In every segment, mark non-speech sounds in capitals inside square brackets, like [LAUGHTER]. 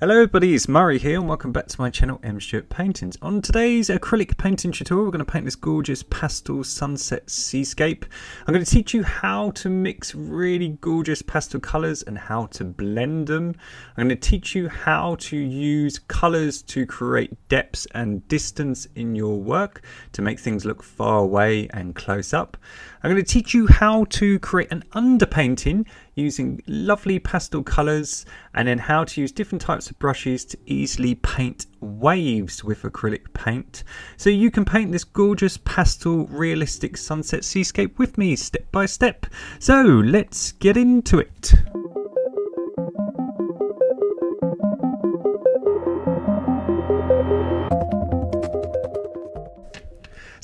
Hello everybody, it's Murray here and welcome back to my channel M Stewart Paintings. On today's acrylic painting tutorial we're going to paint this gorgeous pastel sunset seascape. I'm going to teach you how to mix really gorgeous pastel colours and how to blend them. I'm going to teach you how to use colours to create depths and distance in your work to make things look far away and close up. I'm going to teach you how to create an underpainting using lovely pastel colours and then how to use different types of brushes to easily paint waves with acrylic paint. So you can paint this gorgeous pastel realistic sunset seascape with me step by step. So let's get into it.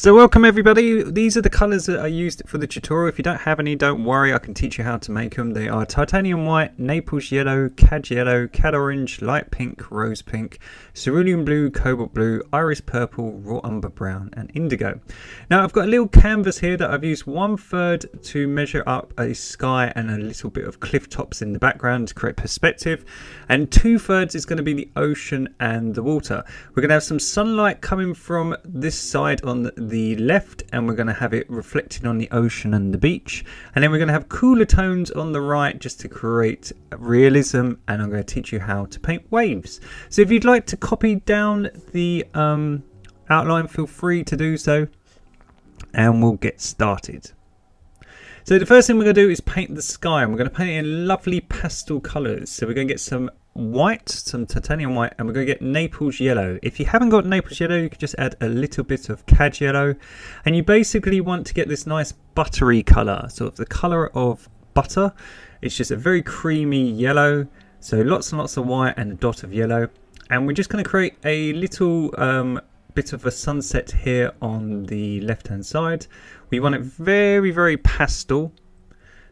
So welcome everybody, these are the colours that I used for the tutorial. If you don't have any, don't worry, I can teach you how to make them. They are titanium white, Naples yellow, cad yellow, cad orange, light pink, rose pink, cerulean blue, cobalt blue, iris purple, raw umber brown and indigo. Now I've got a little canvas here that I've used one third to measure up a sky and a little bit of cliff tops in the background to create perspective and two thirds is going to be the ocean and the water. We're going to have some sunlight coming from this side on the left and we're going to have it reflected on the ocean and the beach. And then we're going to have cooler tones on the right just to create realism and I'm going to teach you how to paint waves. So if you'd like to copy down the um, outline feel free to do so and we'll get started. So the first thing we're going to do is paint the sky and we're going to paint it in lovely pastel colours so we're going to get some white, some titanium white, and we're going to get Naples yellow. If you haven't got Naples yellow, you can just add a little bit of cad yellow. And you basically want to get this nice buttery colour, sort of the colour of butter. It's just a very creamy yellow. So lots and lots of white and a dot of yellow. And we're just going to create a little um, bit of a sunset here on the left hand side. We want it very, very pastel.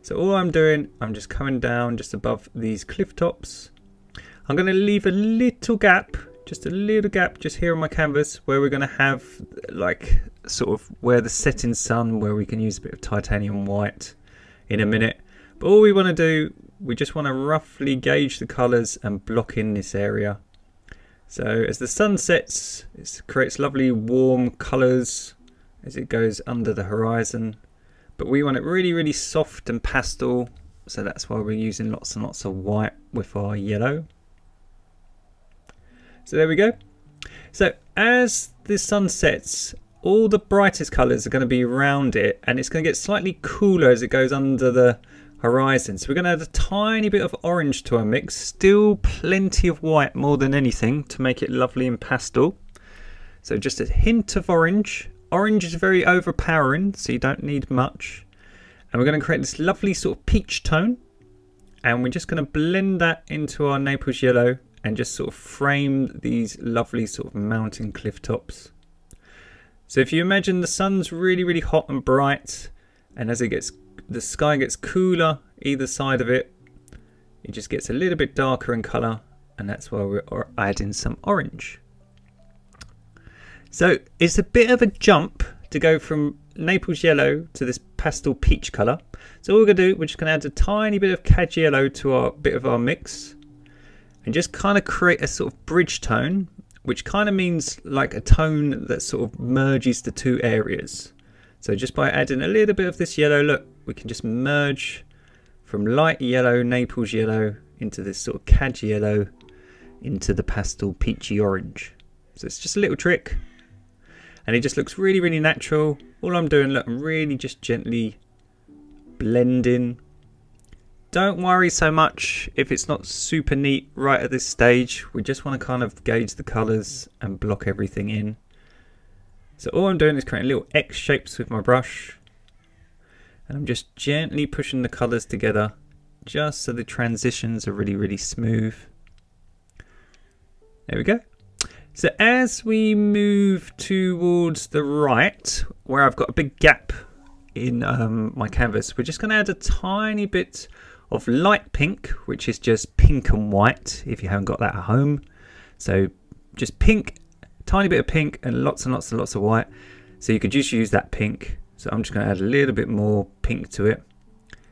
So all I'm doing, I'm just coming down just above these cliff tops I'm going to leave a little gap, just a little gap just here on my canvas where we're going to have like sort of where the setting sun where we can use a bit of titanium white in a minute. But all we want to do, we just want to roughly gauge the colours and block in this area. So as the sun sets, it creates lovely warm colours as it goes under the horizon. But we want it really, really soft and pastel. So that's why we're using lots and lots of white with our yellow. So there we go. So as the sun sets, all the brightest colours are going to be around it and it's going to get slightly cooler as it goes under the horizon. So we're going to add a tiny bit of orange to our mix, still plenty of white more than anything to make it lovely and pastel. So just a hint of orange. Orange is very overpowering, so you don't need much. And we're going to create this lovely sort of peach tone. And we're just going to blend that into our Naples yellow and just sort of frame these lovely sort of mountain cliff tops. So if you imagine the sun's really, really hot and bright, and as it gets, the sky gets cooler either side of it, it just gets a little bit darker in colour, and that's why we're adding some orange. So it's a bit of a jump to go from Naples yellow to this pastel peach colour. So all we're to do, we're just to add a tiny bit of cad yellow to our bit of our mix and just kind of create a sort of bridge tone, which kind of means like a tone that sort of merges the two areas. So just by adding a little bit of this yellow, look, we can just merge from light yellow, Naples yellow, into this sort of cad yellow, into the pastel peachy orange. So it's just a little trick. And it just looks really, really natural. All I'm doing, look, I'm really just gently blending don't worry so much if it's not super neat right at this stage. We just want to kind of gauge the colours and block everything in. So all I'm doing is creating little X shapes with my brush. And I'm just gently pushing the colours together just so the transitions are really, really smooth. There we go. So as we move towards the right, where I've got a big gap in um, my canvas, we're just going to add a tiny bit of light pink, which is just pink and white if you haven't got that at home. So just pink, tiny bit of pink and lots and lots and lots of white. So you could just use that pink. So I'm just going to add a little bit more pink to it.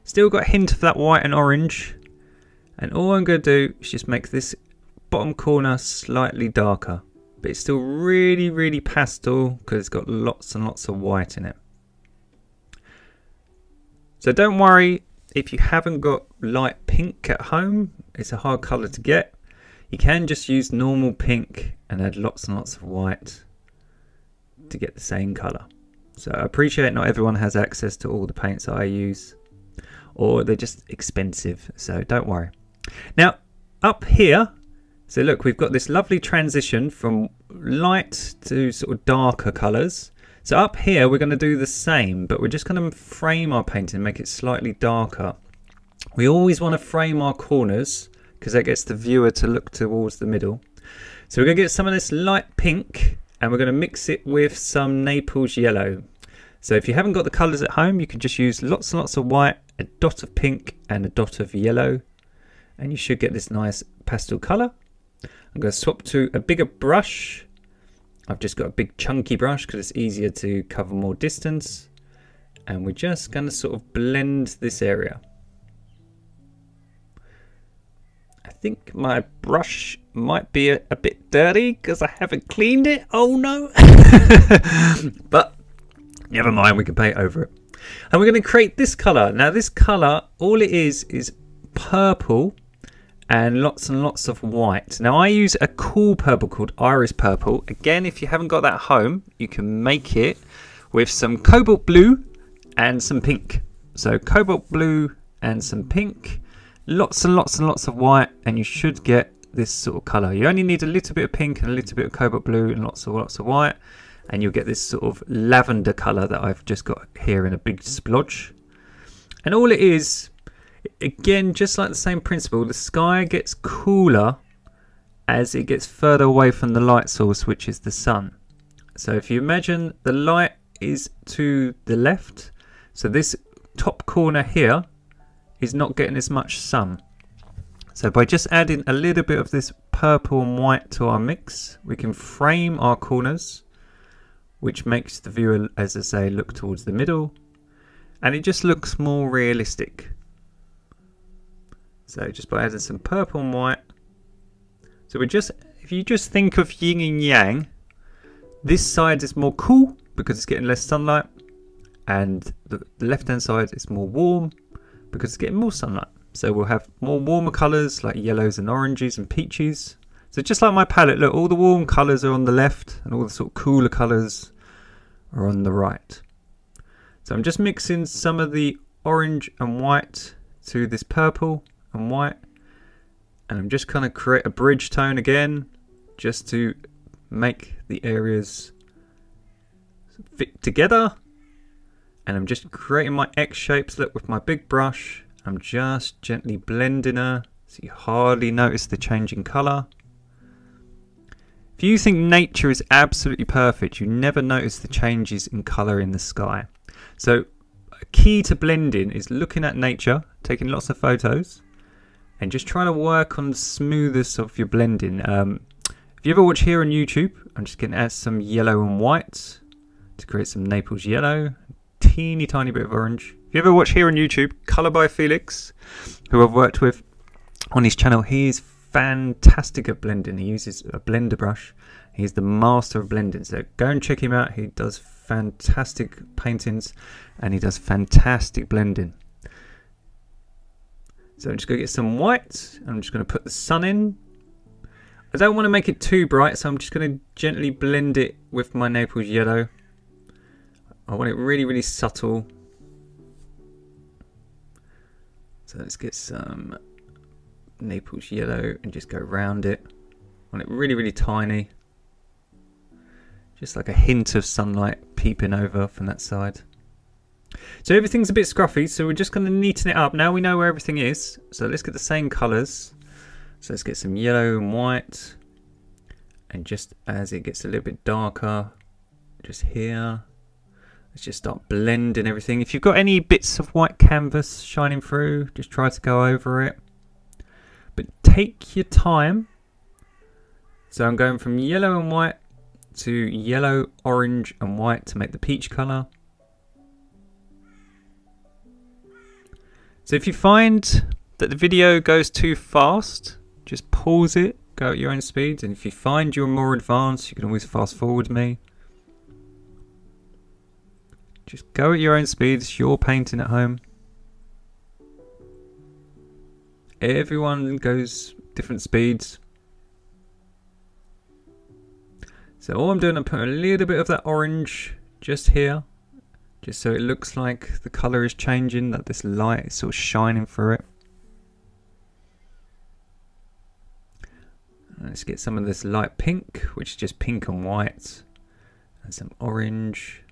Still got a hint of that white and orange. And all I'm going to do is just make this bottom corner slightly darker. But it's still really, really pastel because it's got lots and lots of white in it. So don't worry if you haven't got light pink at home, it's a hard colour to get. You can just use normal pink and add lots and lots of white to get the same colour. So I appreciate not everyone has access to all the paints I use or they're just expensive, so don't worry. Now up here, so look, we've got this lovely transition from light to sort of darker colours. So up here we're going to do the same, but we're just going to frame our painting make it slightly darker. We always want to frame our corners because that gets the viewer to look towards the middle. So we're going to get some of this light pink and we're going to mix it with some Naples yellow. So if you haven't got the colours at home, you can just use lots and lots of white, a dot of pink and a dot of yellow. And you should get this nice pastel colour. I'm going to swap to a bigger brush. I've just got a big chunky brush because it's easier to cover more distance. And we're just going to sort of blend this area. I think my brush might be a, a bit dirty because I haven't cleaned it. Oh no. [LAUGHS] but never mind, we can paint over it. And we're going to create this colour. Now this colour, all it is, is purple and lots and lots of white. Now I use a cool purple called Iris Purple. Again, if you haven't got that at home, you can make it with some cobalt blue and some pink. So cobalt blue and some pink, lots and lots and lots of white, and you should get this sort of colour. You only need a little bit of pink and a little bit of cobalt blue and lots of lots of white, and you'll get this sort of lavender colour that I've just got here in a big splodge. And all it is again, just like the same principle, the sky gets cooler as it gets further away from the light source, which is the sun. So if you imagine the light is to the left, so this top corner here is not getting as much sun. So by just adding a little bit of this purple and white to our mix, we can frame our corners, which makes the viewer, as I say, look towards the middle. And it just looks more realistic. So just by adding some purple and white. So we just, if you just think of yin and yang, this side is more cool because it's getting less sunlight. And the, left hand side is more warm because it's getting more sunlight. So we'll have more warmer colours like yellows and oranges and peaches. So just like my palette, look, all the warm colours are on the left and all the sort of cooler colours are on the right. So I'm just mixing some of the orange and white to this purple and white. And I'm just kind of create a bridge tone again just to make the areas fit together. And I'm just creating my X shapes look with my big brush. I'm just gently blending her so you hardly notice the change in color if you think nature is absolutely perfect you never notice the changes in color in the sky. So a key to blending is looking at nature taking lots of photos and just trying to work on the smoothest of your blending. Um, if you ever watch here on YouTube, I'm just going to add some yellow and white to create some Naples yellow, teeny tiny bit of orange. If you ever watch here on YouTube, Colour by Felix, who I've worked with on his channel, he's fantastic at blending. He uses a blender brush. He's the master of blending. So go and check him out. He does fantastic paintings and he does fantastic blending. So I'm just going to get some white. I'm just going to put the sun in. I don't want to make it too bright, so I'm just going to gently blend it with my Naples yellow. I want it really, really subtle. So let's get some Naples yellow and just go around it. I want it really, really tiny. Just like a hint of sunlight peeping over from that side. So everything's a bit scruffy, so we're just going to neaten it up. Now we know where everything is, so let's get the same colours. So let's get some yellow and white. And just as it gets a little bit darker, just here, let's just start blending everything. If you've got any bits of white canvas shining through, just try to go over it. But take your time. So I'm going from yellow and white to yellow, orange and white to make the peach colour. So if you find that the video goes too fast, just pause it, go at your own speed. And if you find you're more advanced, you can always fast forward me. Just go at your own speed. It's your painting at home. Everyone goes different speeds. So all I'm doing, I'm putting a little bit of that orange just here. Just so it looks like the colour is changing, that this light is sort of shining through it. Let's get some of this light pink, which is just pink and white. And some orange.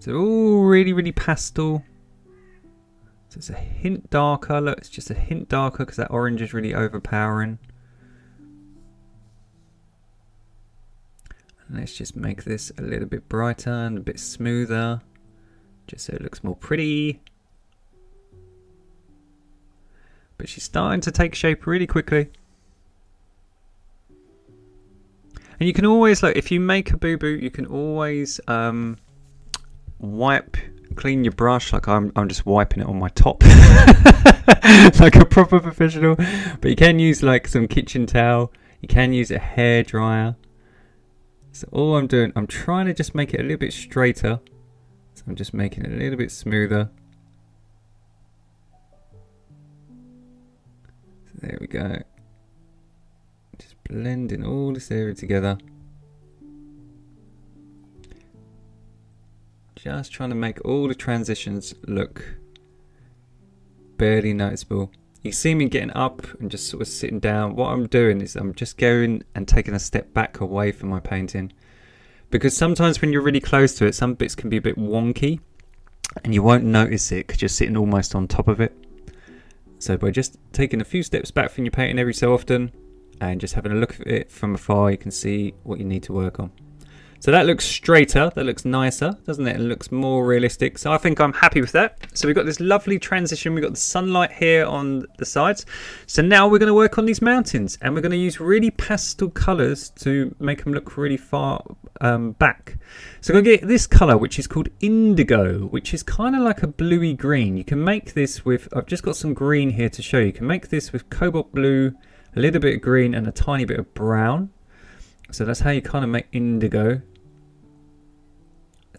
So all really, really pastel. So it's a hint darker. Look, it's just a hint darker because that orange is really overpowering. Let's just make this a little bit brighter and a bit smoother. Just so it looks more pretty. But she's starting to take shape really quickly. And you can always, like, if you make a boo-boo, you can always um, wipe, clean your brush. Like I'm, I'm just wiping it on my top, [LAUGHS] like a proper professional. But you can use like some kitchen towel. You can use a hair dryer. So all I'm doing, I'm trying to just make it a little bit straighter. So I'm just making it a little bit smoother. So there we go Just blending all this area together. Just trying to make all the transitions look barely noticeable. You see me getting up and just sort of sitting down. What I'm doing is I'm just going and taking a step back away from my painting. Because sometimes when you're really close to it, some bits can be a bit wonky and you won't notice it because you're sitting almost on top of it. So by just taking a few steps back from your painting every so often, and just having a look at it from afar you can see what you need to work on. So that looks straighter, that looks nicer, doesn't it? It looks more realistic. So I think I'm happy with that. So we've got this lovely transition. We've got the sunlight here on the sides. So now we're going to work on these mountains and we're going to use really pastel colours to make them look really far um, back. So I'm going to get this colour, which is called indigo, which is kind of like a bluey green. You can make this with, I've just got some green here to show you. You can make this with cobalt blue, a little bit of green and a tiny bit of brown. So that's how you kind of make indigo.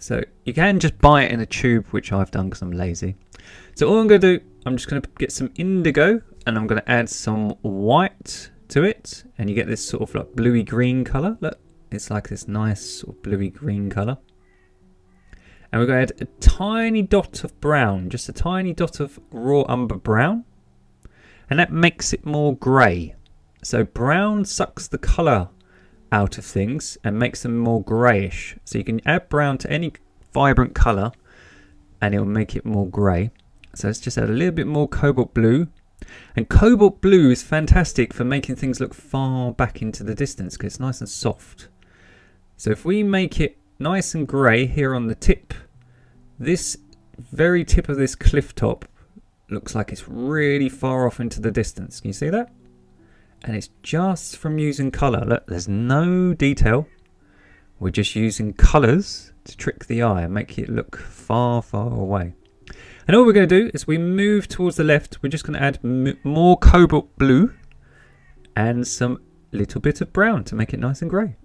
So you can just buy it in a tube, which I've done because I'm lazy. So all I'm going to do, I'm just going to get some indigo and I'm going to add some white to it. And you get this sort of like bluey green colour. Look, it's like this nice sort of bluey green colour. And we're going to add a tiny dot of brown, just a tiny dot of raw umber brown. And that makes it more grey. So brown sucks the colour out of things and makes them more greyish. So you can add brown to any vibrant colour and it will make it more grey. So let's just add a little bit more cobalt blue. And cobalt blue is fantastic for making things look far back into the distance because it's nice and soft. So if we make it nice and grey here on the tip, this very tip of this cliff top looks like it's really far off into the distance. Can you see that? And it's just from using colour. Look, there's no detail. We're just using colours to trick the eye and make it look far, far away. And all we're going to do is we move towards the left. We're just going to add more cobalt blue and some little bit of brown to make it nice and grey.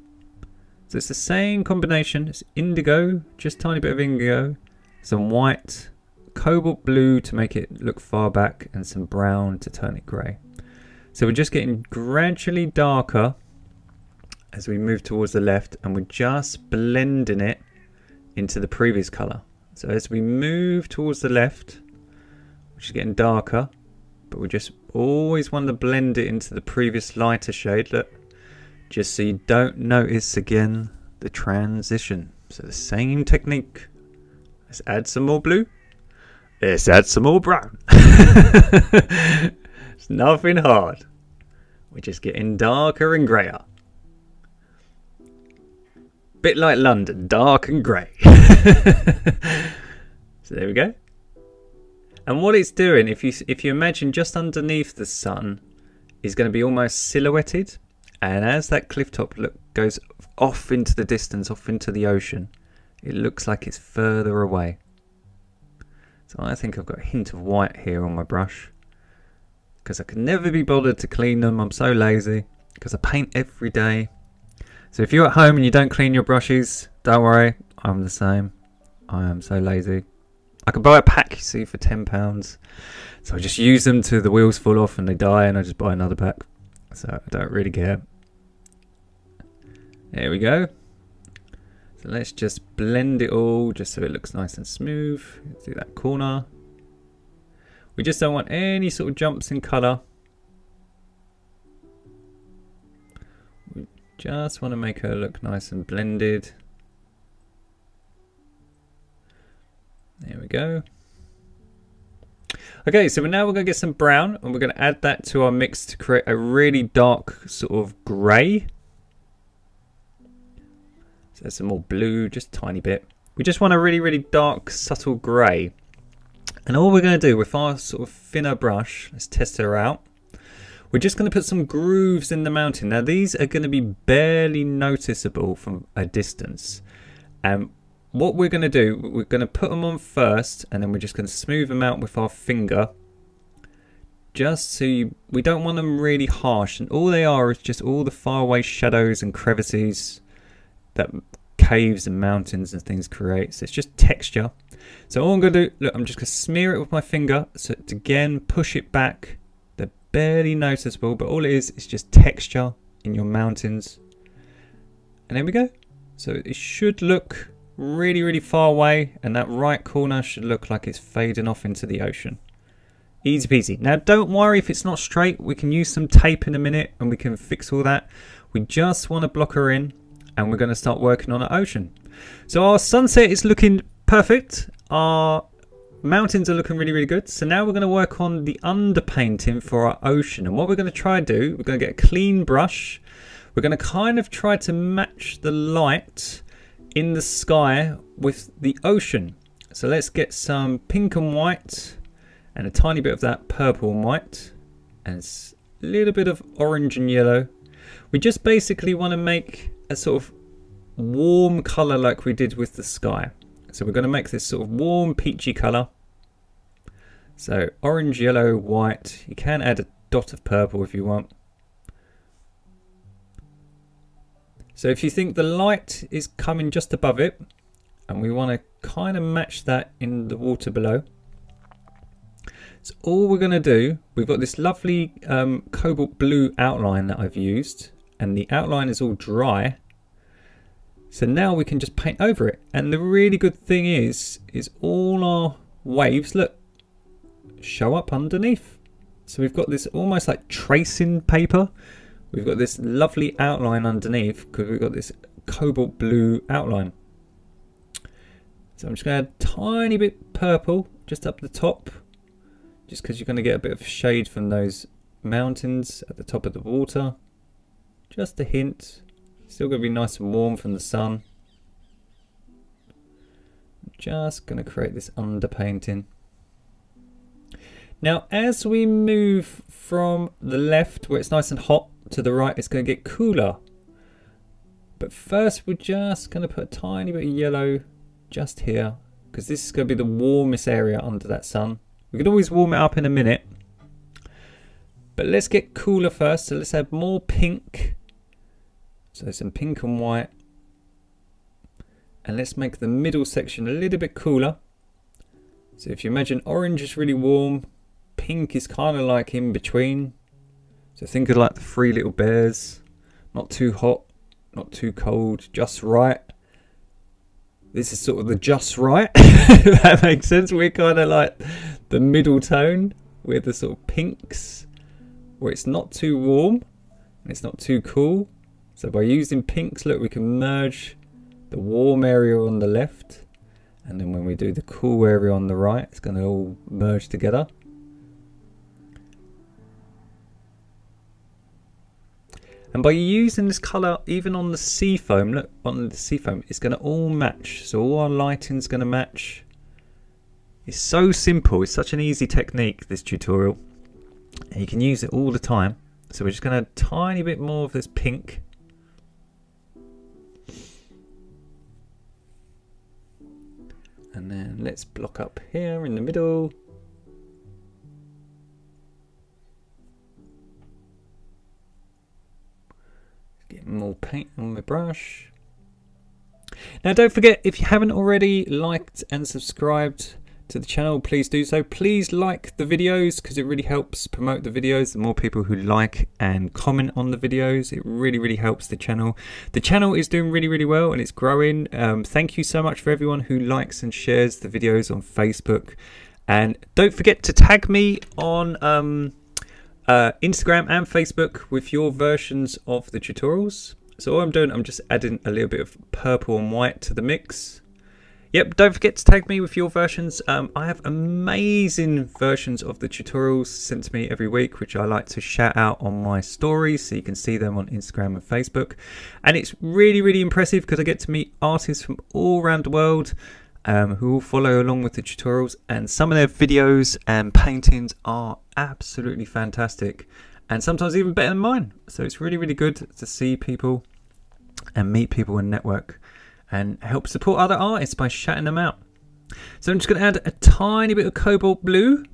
So it's the same combination. It's indigo, just tiny bit of indigo, some white, cobalt blue to make it look far back, and some brown to turn it grey. So we're just getting gradually darker as we move towards the left and we're just blending it into the previous color. So as we move towards the left, which is getting darker, but we just always want to blend it into the previous lighter shade, look, just so you don't notice again the transition. So the same technique. Let's add some more blue. Let's add some more brown. [LAUGHS] nothing hard. We're just getting darker and greyer. Bit like London, dark and grey. [LAUGHS] so there we go. And what it's doing, if you if you imagine just underneath the sun, is going to be almost silhouetted. And as that cliff top look goes off into the distance, off into the ocean, it looks like it's further away. So I think I've got a hint of white here on my brush because I can never be bothered to clean them. I'm so lazy. because I paint every day. So if you're at home and you don't clean your brushes, don't worry, I'm the same. I am so lazy. I could buy a pack, you see, for £10. So I just use them till the wheels fall off and they die and I just buy another pack. So I don't really care. There we go. So let's just blend it all just so it looks nice and smooth. Do that corner. We just don't want any sort of jumps in colour. We just want to make her look nice and blended. There we go. Okay, so now we're going to get some brown and we're going to add that to our mix to create a really dark sort of grey. So there's some more blue, just tiny bit. We just want a really, really dark, subtle grey. And all we're going to do with our sort of thinner brush, let's test her out. We're just going to put some grooves in the mountain. Now these are going to be barely noticeable from a distance. And what we're going to do, we're going to put them on first and then we're just going to smooth them out with our finger. Just so you, we don't want them really harsh. And all they are is just all the faraway shadows and crevices that caves and mountains and things create. So it's just texture. So all I'm going to do, look, I'm just going to smear it with my finger. So to again, push it back. They're barely noticeable, but all it is is just texture in your mountains. And there we go. So it should look really, really far away, and that right corner should look like it's fading off into the ocean. Easy peasy. Now, don't worry if it's not straight. We can use some tape in a minute, and we can fix all that. We just want to block her in, and we're going to start working on our ocean. So our sunset is looking perfect. Our mountains are looking really, really good. So now we're going to work on the underpainting for our ocean. And what we're going to try to do, we're going to get a clean brush. We're going to kind of try to match the light in the sky with the ocean. So let's get some pink and white and a tiny bit of that purple and white and a little bit of orange and yellow. We just basically want to make a sort of warm color like we did with the sky. So we're going to make this sort of warm peachy color. So orange, yellow, white. You can add a dot of purple if you want. So if you think the light is coming just above it, and we want to kind of match that in the water below. So all we're going to do, we've got this lovely um, cobalt blue outline that I've used, and the outline is all dry. So now we can just paint over it. And the really good thing is, is all our waves, look, show up underneath. So we've got this almost like tracing paper we've got this lovely outline underneath because we've got this cobalt blue outline. So I'm just going to add a tiny bit purple just up the top, just because you're going to get a bit of shade from those mountains at the top of the water. Just a hint. Still going to be nice and warm from the sun. Just going to create this underpainting. Now, as we move from the left, where it's nice and hot, to the right, it's going to get cooler. But first, we're just going to put a tiny bit of yellow just here, because this is going to be the warmest area under that sun. We can always warm it up in a minute. But let's get cooler first, so let's add more pink. So some pink and white. And let's make the middle section a little bit cooler. So if you imagine orange is really warm, pink is kind of like in between. So think of like the three little bears. Not too hot, not too cold, just right. This is sort of the just right. [LAUGHS] that makes sense. We're kind of like the middle tone with the sort of pinks where it's not too warm and it's not too cool. So by using pinks, look, we can merge the warm area on the left and then when we do the cool area on the right, it's going to all merge together. And by using this colour, even on the sea foam, look, on the sea foam, it's going to all match. So all our lighting's going to match. It's so simple. It's such an easy technique, this tutorial. And you can use it all the time. So we're just going to add a tiny bit more of this pink. And then let's block up here in the middle. Get more paint on my brush. Now don't forget, if you haven't already liked and subscribed to the channel, please do so. Please like the videos because it really helps promote the videos. The more people who like and comment on the videos, it really, really helps the channel. The channel is doing really, really well and it's growing. Um, thank you so much for everyone who likes and shares the videos on Facebook. And don't forget to tag me on um, uh, Instagram and Facebook with your versions of the tutorials. So all I'm doing, I'm just adding a little bit of purple and white to the mix. Yep, don't forget to tag me with your versions. Um, I have amazing versions of the tutorials sent to me every week, which I like to shout out on my stories so you can see them on Instagram and Facebook. And it's really, really impressive because I get to meet artists from all around the world um, who will follow along with the tutorials. And some of their videos and paintings are absolutely fantastic and sometimes even better than mine. So it's really, really good to see people and meet people and network and help support other artists by shouting them out. So I'm just going to add a tiny bit of cobalt blue.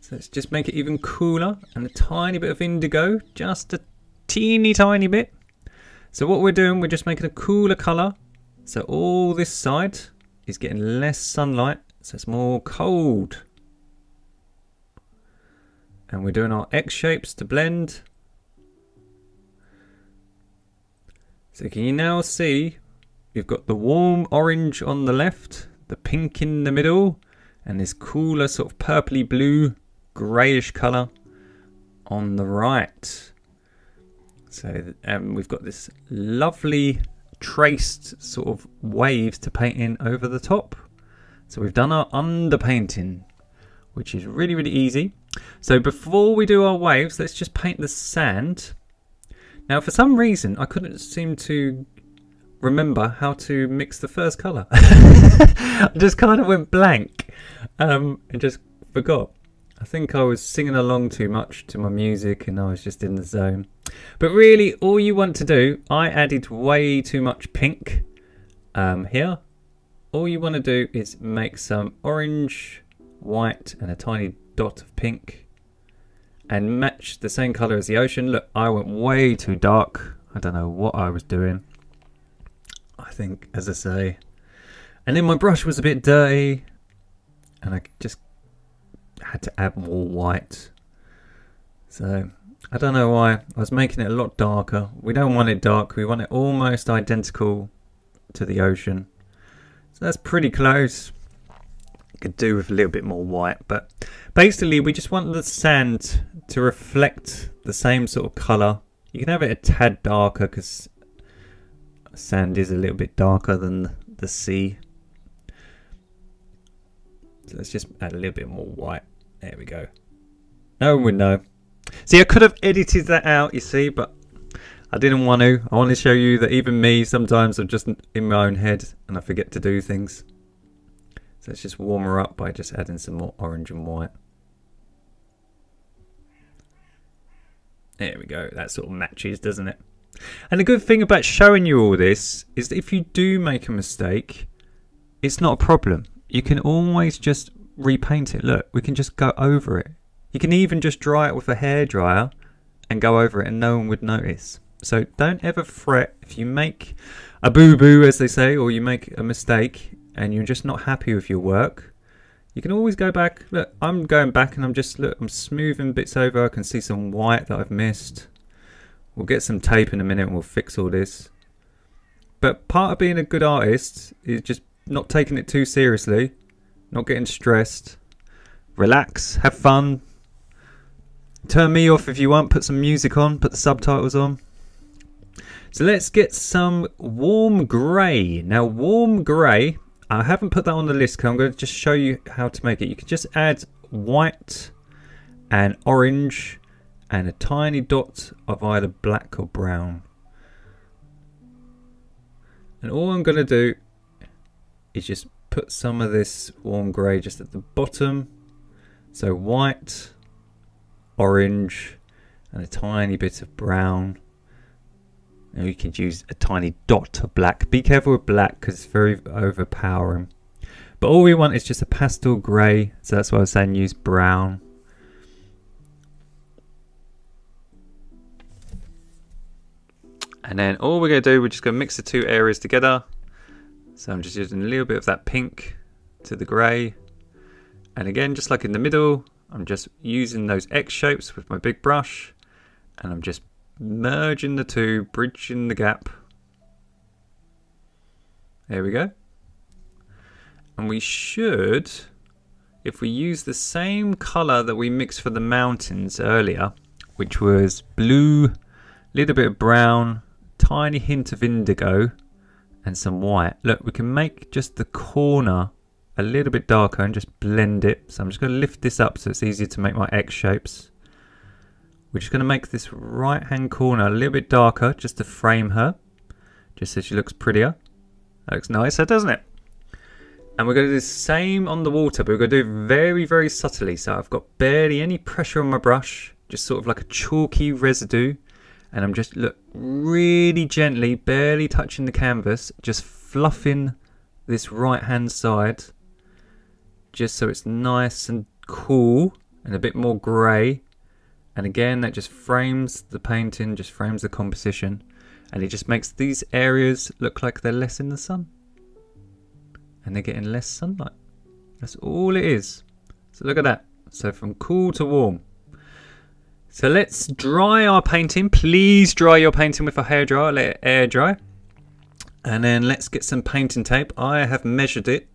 So let's just make it even cooler and a tiny bit of indigo, just a teeny tiny bit. So what we're doing, we're just making a cooler colour. So all this side is getting less sunlight, so it's more cold. And we're doing our X shapes to blend. So can you now see you've got the warm orange on the left, the pink in the middle, and this cooler sort of purpley blue greyish colour on the right. So um, we've got this lovely traced sort of waves to paint in over the top. So we've done our underpainting, which is really, really easy. So before we do our waves, let's just paint the sand. Now, for some reason, I couldn't seem to remember how to mix the first colour. [LAUGHS] I just kind of went blank um, and just forgot. I think I was singing along too much to my music and I was just in the zone. But really, all you want to do, I added way too much pink um, here. All you want to do is make some orange, white and a tiny dot of pink and match the same color as the ocean. Look, I went way too dark. I don't know what I was doing. I think, as I say. And then my brush was a bit dirty. And I just had to add more white. So, I don't know why. I was making it a lot darker. We don't want it dark. We want it almost identical to the ocean. So that's pretty close could do with a little bit more white but basically we just want the sand to reflect the same sort of color you can have it a tad darker because sand is a little bit darker than the sea. So let's just add a little bit more white. There we go. No one would know. See I could have edited that out you see but I didn't want to. I want to show you that even me sometimes I'm just in my own head and I forget to do things. So let's just warm her up by just adding some more orange and white. There we go. That sort of matches, doesn't it? And the good thing about showing you all this is that if you do make a mistake, it's not a problem. You can always just repaint it. Look, we can just go over it. You can even just dry it with a hairdryer and go over it and no one would notice. So don't ever fret if you make a boo-boo, as they say, or you make a mistake and you're just not happy with your work, you can always go back. Look, I'm going back and I'm just, look, I'm smoothing bits over. I can see some white that I've missed. We'll get some tape in a minute and we'll fix all this. But part of being a good artist is just not taking it too seriously, not getting stressed. Relax, have fun. Turn me off if you want, put some music on, put the subtitles on. So let's get some warm grey. Now warm grey I haven't put that on the list because I'm going to just show you how to make it. You can just add white and orange and a tiny dot of either black or brown. And all I'm going to do is just put some of this warm grey just at the bottom. So white, orange and a tiny bit of brown and you can use a tiny dot of black. Be careful with black because it's very overpowering. But all we want is just a pastel grey. So that's why I was saying use brown. And then all we're going to do, we're just going to mix the two areas together. So I'm just using a little bit of that pink to the grey. And again, just like in the middle, I'm just using those X shapes with my big brush. And I'm just merging the two, bridging the gap. There we go. And we should, if we use the same colour that we mixed for the mountains earlier, which was blue, little bit of brown, tiny hint of indigo, and some white. Look, we can make just the corner a little bit darker and just blend it. So I'm just going to lift this up so it's easier to make my X shapes. We're just going to make this right hand corner a little bit darker just to frame her. Just so she looks prettier. That looks nicer, doesn't it? And we're going to do the same on the water, but we're going to do it very, very subtly. So I've got barely any pressure on my brush, just sort of like a chalky residue. And I'm just, look, really gently, barely touching the canvas, just fluffing this right hand side, just so it's nice and cool and a bit more grey. And again, that just frames the painting, just frames the composition. And it just makes these areas look like they're less in the sun and they're getting less sunlight. That's all it is. So look at that. So from cool to warm. So let's dry our painting. Please dry your painting with a hairdryer. Let it air dry. And then let's get some painting tape. I have measured it.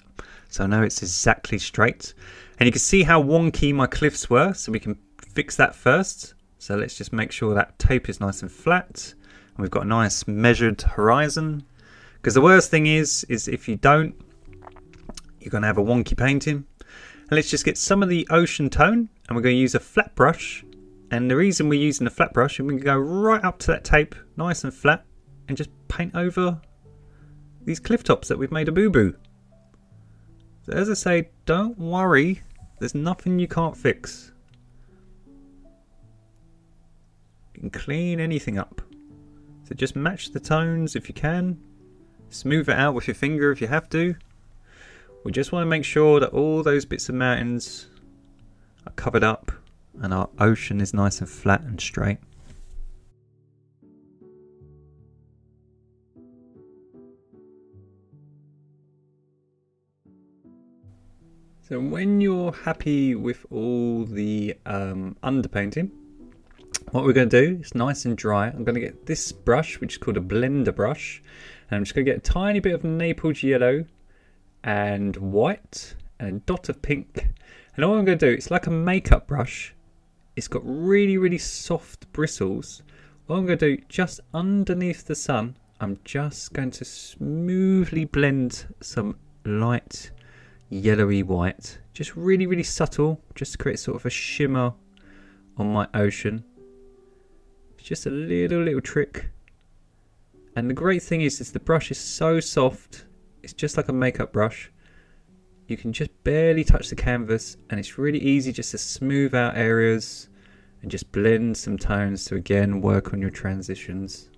So I know it's exactly straight. And you can see how wonky my cliffs were. So we can fix that first. So let's just make sure that tape is nice and flat. And we've got a nice measured horizon. Because the worst thing is, is if you don't you're going to have a wonky painting. And let's just get some of the ocean tone and we're going to use a flat brush. And the reason we're using a flat brush is we can go right up to that tape, nice and flat, and just paint over these cliff tops that we've made a boo-boo. So as I say, don't worry, there's nothing you can't fix. Can clean anything up. So just match the tones if you can. Smooth it out with your finger if you have to. We just want to make sure that all those bits of mountains are covered up and our ocean is nice and flat and straight. So when you're happy with all the um, underpainting, what we're going to do is nice and dry. I'm going to get this brush, which is called a blender brush, and I'm just going to get a tiny bit of Naples yellow and white and a dot of pink. And all I'm going to do, it's like a makeup brush. It's got really, really soft bristles. What I'm going to do, just underneath the sun, I'm just going to smoothly blend some light yellowy white. Just really, really subtle, just to create sort of a shimmer on my ocean. It's just a little, little trick. And the great thing is, is the brush is so soft it's just like a makeup brush. You can just barely touch the canvas and it's really easy just to smooth out areas and just blend some tones to again work on your transitions.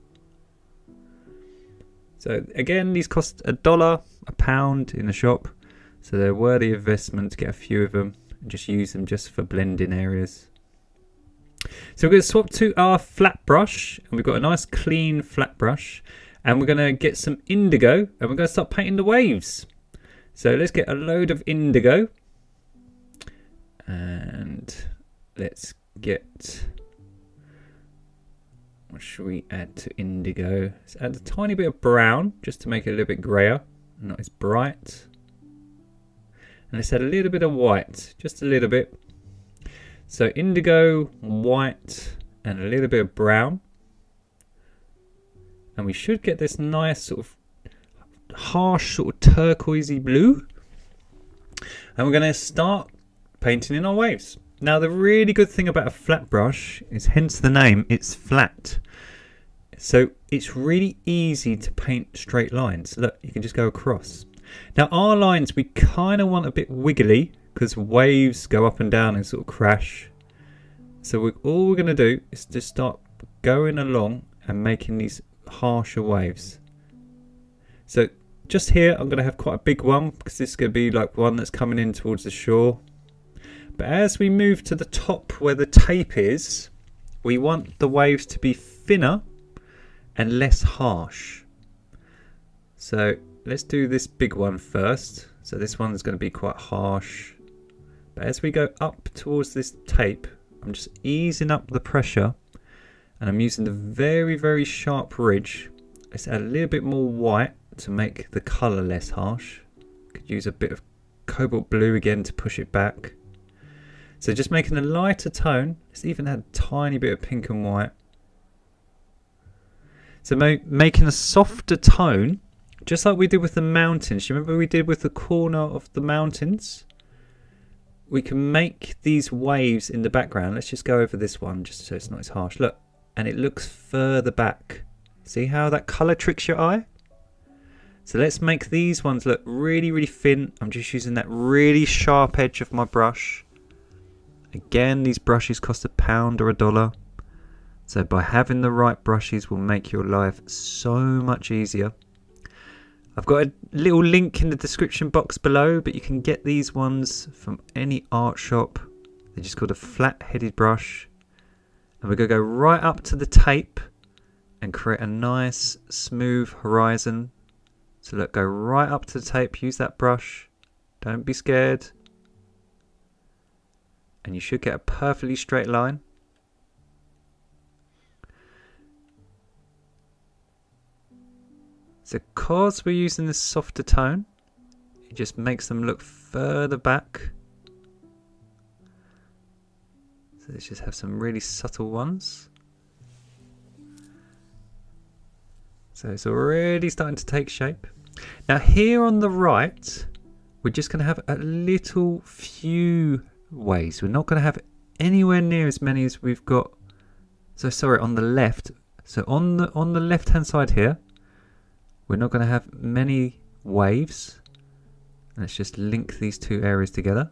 So again, these cost a dollar, a pound in the shop. So they're worthy investment to get a few of them and just use them just for blending areas. So we're going to swap to our flat brush and we've got a nice clean flat brush and we're going to get some indigo and we're going to start painting the waves. So let's get a load of indigo and let's get what should we add to indigo? Let's add a tiny bit of brown just to make it a little bit grayer, not as bright. And let's add a little bit of white, just a little bit. So indigo, white, and a little bit of brown. And we should get this nice sort of harsh sort of turquoisey blue. And we're going to start painting in our waves. Now the really good thing about a flat brush is hence the name it's flat. So it's really easy to paint straight lines. Look you can just go across. Now our lines we kind of want a bit wiggly because waves go up and down and sort of crash so we, all we're going to do is just start going along and making these harsher waves. So just here I'm going to have quite a big one because this is going to be like one that's coming in towards the shore. But as we move to the top where the tape is, we want the waves to be thinner and less harsh. So let's do this big one first. So this one's going to be quite harsh. But as we go up towards this tape, I'm just easing up the pressure and I'm using the very, very sharp ridge. Let's add a little bit more white to make the colour less harsh. Could use a bit of cobalt blue again to push it back. So just making a lighter tone. Let's even add a tiny bit of pink and white. So making a softer tone, just like we did with the mountains. Remember we did with the corner of the mountains? We can make these waves in the background. Let's just go over this one just so it's not as harsh. Look, and it looks further back. See how that colour tricks your eye? So let's make these ones look really, really thin. I'm just using that really sharp edge of my brush. Again, these brushes cost a pound or a dollar. So by having the right brushes will make your life so much easier. I've got a little link in the description box below, but you can get these ones from any art shop. They're just called a flat-headed brush. And we're going to go right up to the tape and create a nice smooth horizon so look, go right up to the tape, use that brush. Don't be scared. And you should get a perfectly straight line. So because we're using this softer tone, it just makes them look further back. So let's just have some really subtle ones. So it's already starting to take shape. Now here on the right, we're just going to have a little few ways. We're not going to have anywhere near as many as we've got. So sorry, on the left. So on the on the left hand side here, we're not going to have many waves. Let's just link these two areas together.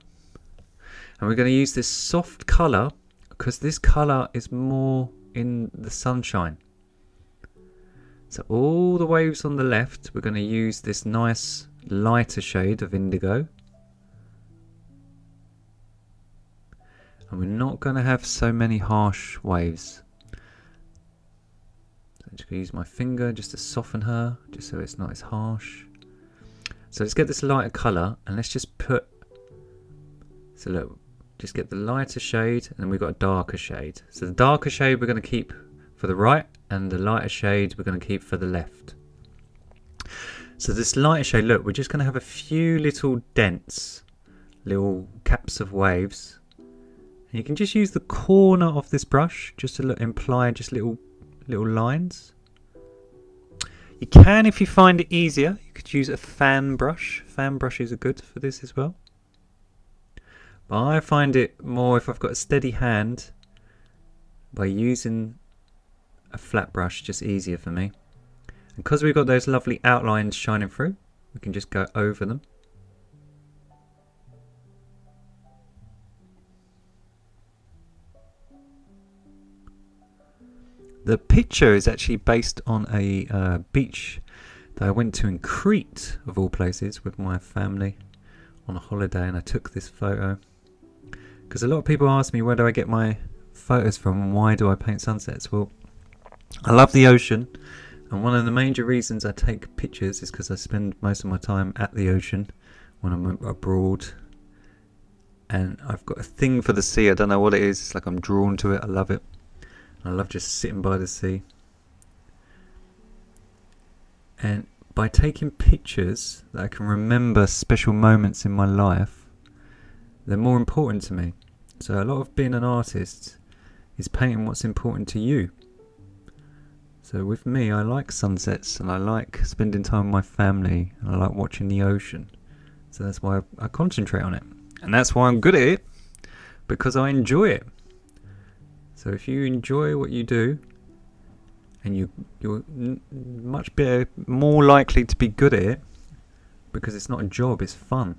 And we're going to use this soft color because this color is more in the sunshine. So all the waves on the left, we're going to use this nice lighter shade of indigo. And we're not going to have so many harsh waves. I'm just going to use my finger just to soften her, just so it's not as harsh. So let's get this lighter colour and let's just put, so look, just get the lighter shade and we've got a darker shade. So the darker shade we're going to keep for the right and the lighter shade we're going to keep for the left. So this lighter shade, look, we're just going to have a few little dents, little caps of waves. And you can just use the corner of this brush just to look, imply just little little lines. You can, if you find it easier, you could use a fan brush. Fan brushes are good for this as well. But I find it more if I've got a steady hand by using a flat brush just easier for me. And because we've got those lovely outlines shining through, we can just go over them. The picture is actually based on a uh, beach that I went to in Crete, of all places, with my family on a holiday, and I took this photo. Because a lot of people ask me where do I get my photos from and why do I paint sunsets? Well, I love the ocean, and one of the major reasons I take pictures is because I spend most of my time at the ocean when I'm abroad. And I've got a thing for the sea. I don't know what it is. It's like I'm drawn to it. I love it. I love just sitting by the sea. And by taking pictures that I can remember special moments in my life, they're more important to me. So a lot of being an artist is painting what's important to you. So with me, I like sunsets and I like spending time with my family and I like watching the ocean. So that's why I, concentrate on it. And that's why I'm good at it because I enjoy it. So if you enjoy what you do and you you're much better more likely to be good at it because it's not a job, it's fun.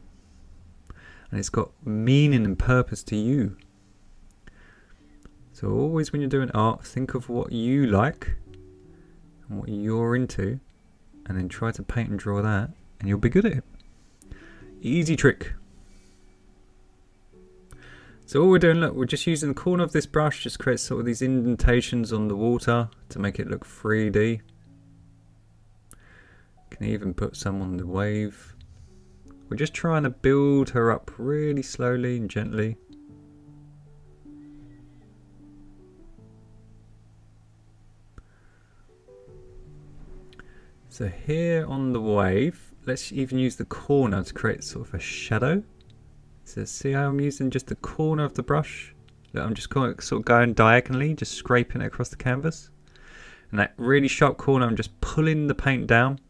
And it's got meaning and purpose to you. So always when you're doing art, think of what you like and what you're into, and then try to paint and draw that, and you'll be good at it. Easy trick. So all we're doing, look, we're just using the corner of this brush, just create sort of these indentations on the water to make it look 3D. Can even put some on the wave. We're just trying to build her up really slowly and gently. So here on the wave, let's even use the corner to create sort of a shadow. So see how I'm using just the corner of the brush? I'm just sort of going diagonally, just scraping it across the canvas. And that really sharp corner, I'm just pulling the paint down.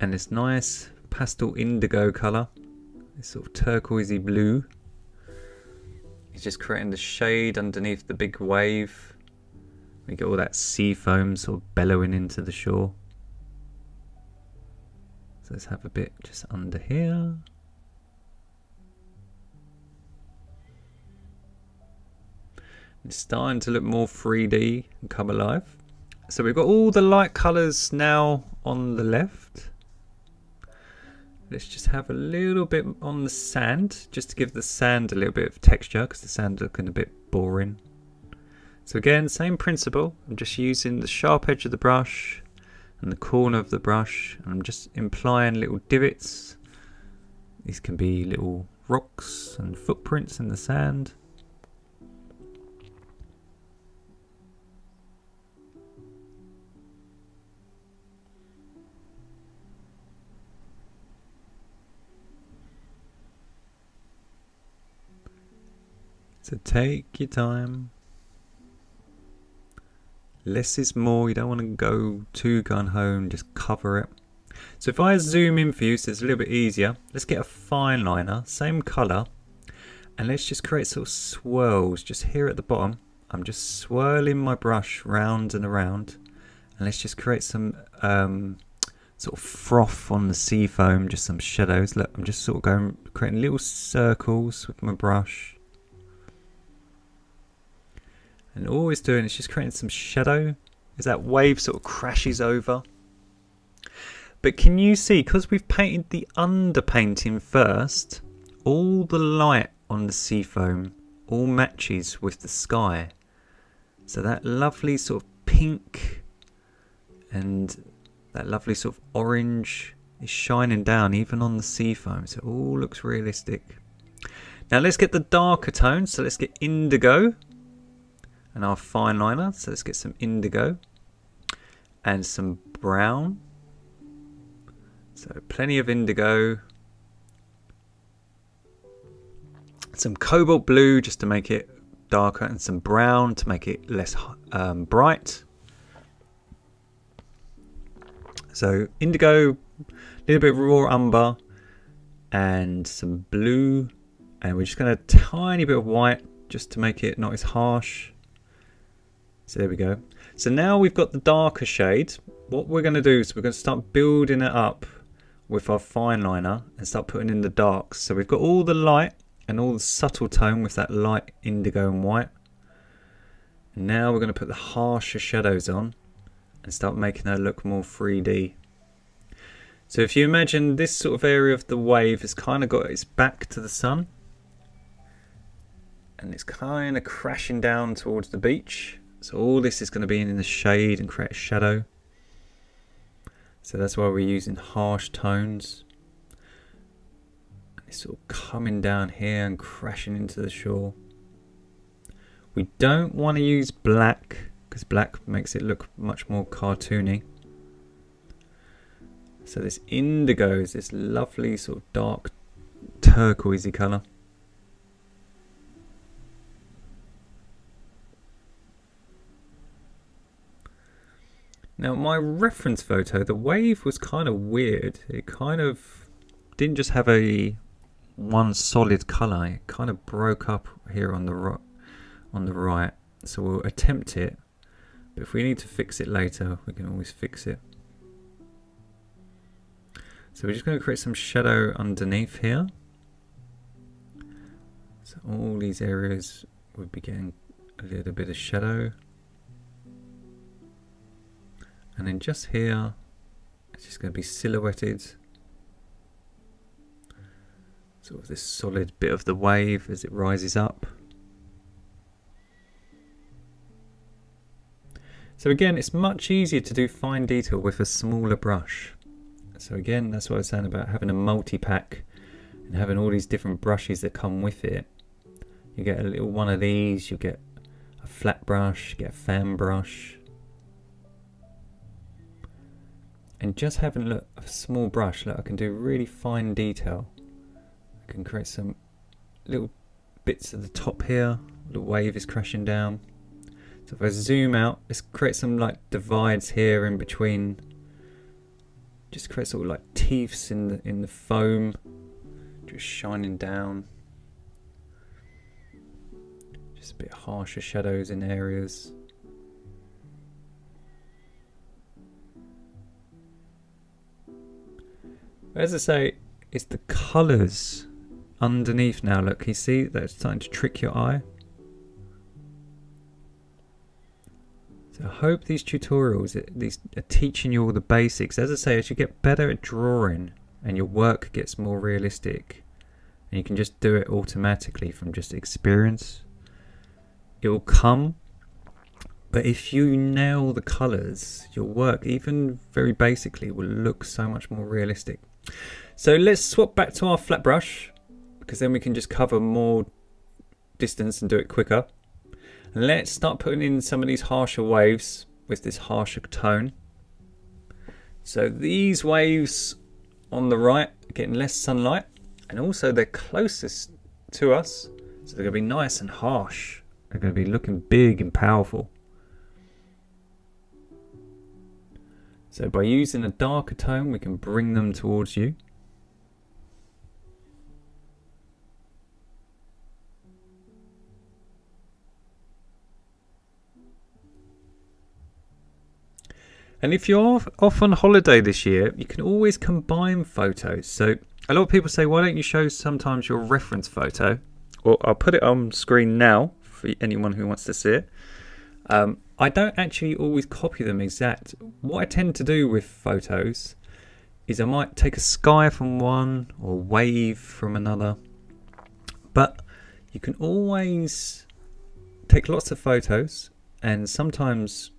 And this nice pastel indigo colour, this sort of turquoisey blue, is just creating the shade underneath the big wave. We get all that sea foam sort of bellowing into the shore. So let's have a bit just under here. It's starting to look more 3D and come alive. So we've got all the light colours now on the left. Let's just have a little bit on the sand, just to give the sand a little bit of texture, because the sand looking a bit boring. So again, same principle. I'm just using the sharp edge of the brush, and the corner of the brush and I'm just implying little divots. These can be little rocks and footprints in the sand. So take your time. Less is more. You don't want to go too gun home. Just cover it. So if I zoom in for you, so it's a little bit easier. Let's get a fine liner, same colour, and let's just create sort of swirls just here at the bottom. I'm just swirling my brush round and around, and let's just create some um, sort of froth on the sea foam, just some shadows. Look, I'm just sort of going creating little circles with my brush. And all it's doing is just creating some shadow as that wave sort of crashes over. But can you see, because we've painted the underpainting first, all the light on the sea foam all matches with the sky. So that lovely sort of pink and that lovely sort of orange is shining down even on the sea foam. So it all looks realistic. Now let's get the darker tones. So let's get indigo and our fine liner. So let's get some indigo and some brown. So plenty of indigo. Some cobalt blue just to make it darker and some brown to make it less um, bright. So indigo, a little bit raw umber and some blue and we're just going to tiny bit of white just to make it not as harsh so there we go. So now we've got the darker shade. What we're going to do is we're going to start building it up with our fine liner and start putting in the darks. So we've got all the light and all the subtle tone with that light indigo and white. And now we're going to put the harsher shadows on and start making her look more 3D. So if you imagine this sort of area of the wave has kind of got its back to the sun and it's kind of crashing down towards the beach so all this is going to be in the shade and create a shadow. So that's why we're using harsh tones. And it's sort of coming down here and crashing into the shore. We don't want to use black because black makes it look much more cartoony. So this indigo is this lovely sort of dark turquoisey colour. Now my reference photo, the wave was kind of weird. It kind of didn't just have a one solid colour. It kind of broke up here on the on the right. So we'll attempt it. But if we need to fix it later, we can always fix it. So we're just going to create some shadow underneath here. So all these areas would be getting a little bit of shadow and then just here it's just going to be silhouetted sort of this solid bit of the wave as it rises up so again it's much easier to do fine detail with a smaller brush So again, that's what I was saying about having a multi-pack and having all these different brushes that come with it. You get a little one of these, you get a flat brush, you get a fan brush. And just having look, a small brush, look, I can do really fine detail. I can create some little bits at the top here. The wave is crashing down. So if I zoom out, let's create some like divides here in between. Just create sort of like teeths in the in the foam, just shining down. Just a bit harsher shadows in areas. As I say, it's the colours underneath now. Look, you see that it's starting to trick your eye. So I hope these tutorials these are teaching you all the basics. As I say, as you get better at drawing and your work gets more realistic, and you can just do it automatically from just experience, it will come. But if you nail the colours, your work, even very basically, will look so much more realistic. So let's swap back to our flat brush because then we can just cover more distance and do it quicker. And let's start putting in some of these harsher waves with this harsher tone. So these waves on the right are getting less sunlight and also they're closest to us. So they're going to be nice and harsh. They're going to be looking big and powerful. So by using a darker tone we can bring them towards you. And if you're off on holiday this year, you can always combine photos. So a lot of people say, why don't you show sometimes your reference photo? Well, I'll put it on screen now for anyone who wants to see it. Um, I don't actually always copy them exact. What I tend to do with photos is I might take a sky from one or wave from another. But you can always take lots of photos and sometimes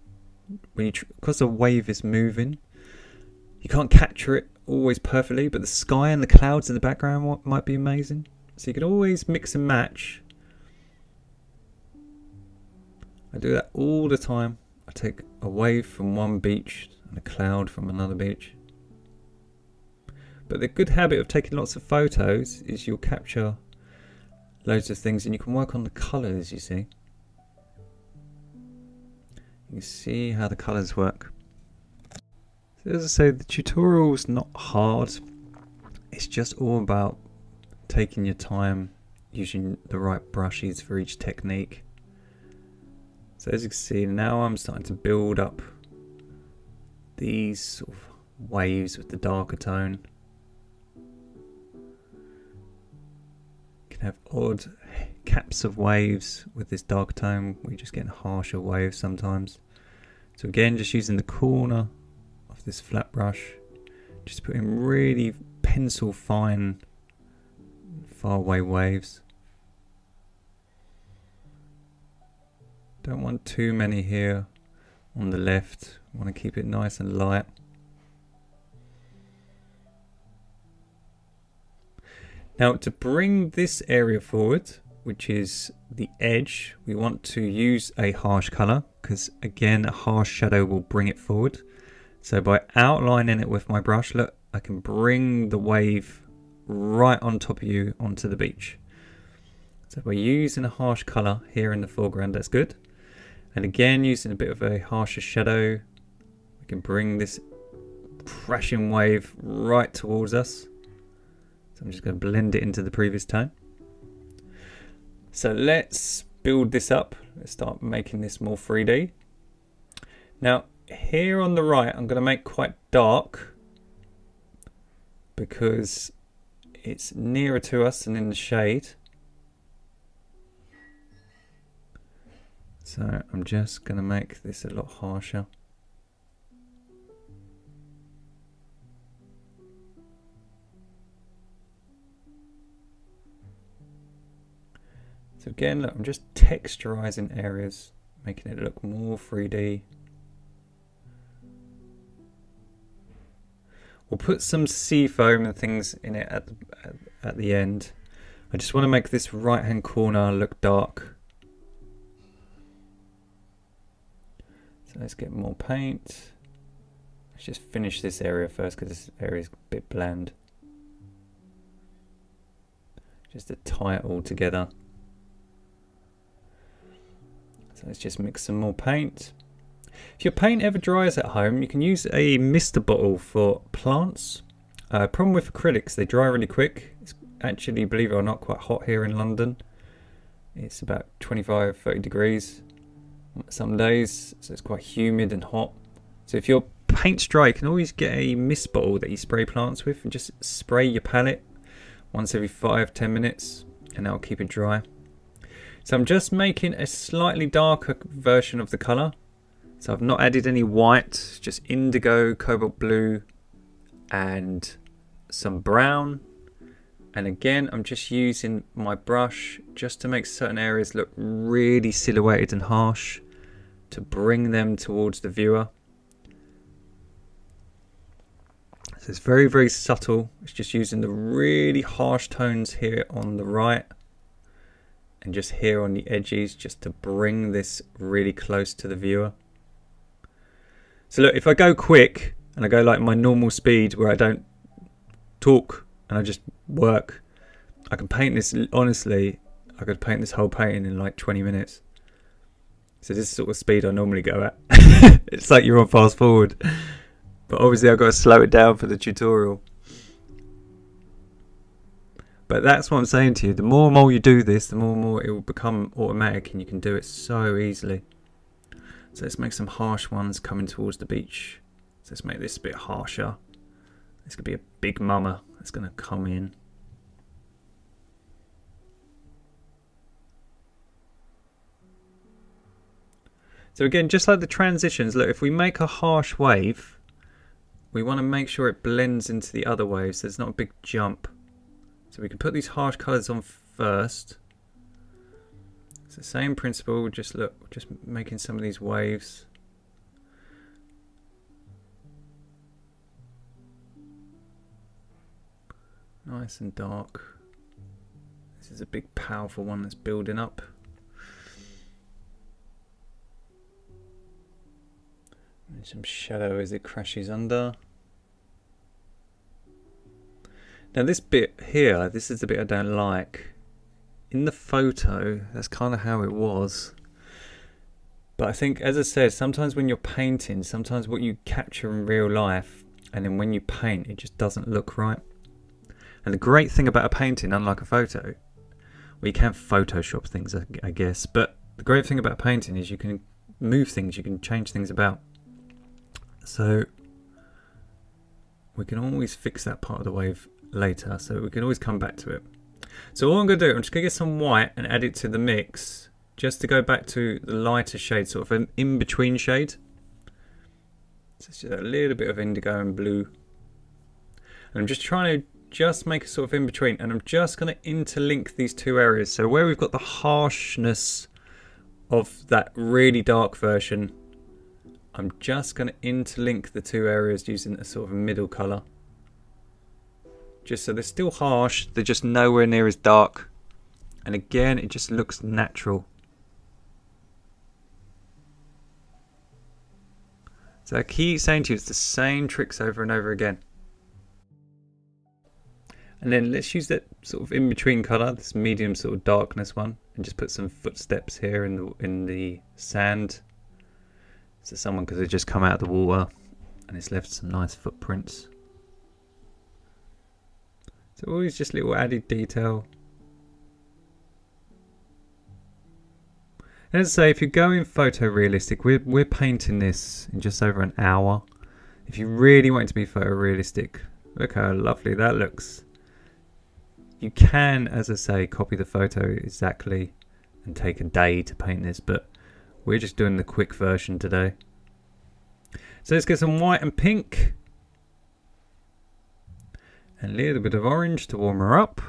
when you because the wave is moving, you can't capture it always perfectly, but the sky and the clouds in the background might be amazing. So you can always mix and match. I do that all the time. I take a wave from one beach and a cloud from another beach. But the good habit of taking lots of photos is you'll capture loads of things and you can work on the colours, you see. You can see how the colors work. So as I say, the tutorial is not hard. It's just all about taking your time, using the right brushes for each technique. So as you can see, now I'm starting to build up these sort of waves with the darker tone. You can have odd caps of waves with this dark tone. We're just getting harsher waves sometimes. So again, just using the corner of this flat brush, just putting really pencil fine far away waves. Don't want too many here on the left. want to keep it nice and light. Now to bring this area forward, which is the edge, we want to use a harsh color because again, a harsh shadow will bring it forward. So by outlining it with my brush, look, I can bring the wave right on top of you onto the beach. So by using a harsh color here in the foreground, that's good. And again, using a bit of a harsher shadow, we can bring this crashing wave right towards us. So I'm just going to blend it into the previous tone. So let's build this up. Let's start making this more 3D. Now here on the right I'm going to make quite dark because it's nearer to us and in the shade. So I'm just going to make this a lot harsher. So again, look, I'm just texturizing areas, making it look more 3D. We'll put some sea foam and things in it at the, at, at the end. I just want to make this right hand corner look dark. So let's get more paint. Let's just finish this area first because this area is a bit bland. Just to tie it all together. So let's just mix some more paint. If your paint ever dries at home, you can use a mister bottle for plants. Uh, problem with acrylics, they dry really quick. It's actually, believe it or not, quite hot here in London. It's about 25, 30 degrees some days, so it's quite humid and hot. So if your paint's dry, you can always get a mist bottle that you spray plants with and just spray your palette once every five, ten minutes and that'll keep it dry. So I'm just making a slightly darker version of the colour. So I've not added any white, just indigo, cobalt blue and some brown. And again, I'm just using my brush just to make certain areas look really silhouetted and harsh to bring them towards the viewer. So it's very, very subtle. It's just using the really harsh tones here on the right and just here on the edges just to bring this really close to the viewer. So look, if I go quick and I go like my normal speed where I don't talk and I just work, I can paint this, honestly, I could paint this whole painting in like 20 minutes. So this is sort of speed I normally go at. [LAUGHS] it's like you're on fast forward. But obviously I've got to slow it down for the tutorial. But that's what I'm saying to you. The more and more you do this, the more and more it will become automatic and you can do it so easily. So let's make some harsh ones coming towards the beach. So let's make this a bit harsher. This could be a big mama that's going to come in. So again, just like the transitions, look, if we make a harsh wave, we want to make sure it blends into the other waves. There's not a big jump. So we can put these harsh colours on first. It's the same principle, just look, just making some of these waves. Nice and dark. This is a big powerful one that's building up. And some shadow as it crashes under. Now this bit here, this is the bit I don't like. In the photo, that's kind of how it was. But I think, as I said, sometimes when you're painting, sometimes what you capture in real life, and then when you paint, it just doesn't look right. And the great thing about a painting, unlike a photo, well, you can Photoshop things, I guess, but the great thing about painting is you can move things, you can change things about. So we can always fix that part of the wave later, so we can always come back to it. So all I'm going to do, I'm just going to get some white and add it to the mix, just to go back to the lighter shade, sort of an in-between shade. So it's just a little bit of indigo and blue. And I'm just trying to just make a sort of in-between, and I'm just going to interlink these two areas. So where we've got the harshness of that really dark version I'm just going to interlink the two areas using a sort of middle colour. Just so they're still harsh, they're just nowhere near as dark. And again, it just looks natural. So I keep saying to you, it's the same tricks over and over again. And then let's use that sort of in-between colour, this medium sort of darkness one, and just put some footsteps here in the in the sand so someone could have just come out of the water and it's left some nice footprints. So always just little added detail. And as I say, if you're going photorealistic, we're, we're painting this in just over an hour. If you really want it to be photorealistic, look how lovely that looks. You can, as I say, copy the photo exactly and take a day to paint this, but we're just doing the quick version today. So let's get some white and pink. and A little bit of orange to warm her up.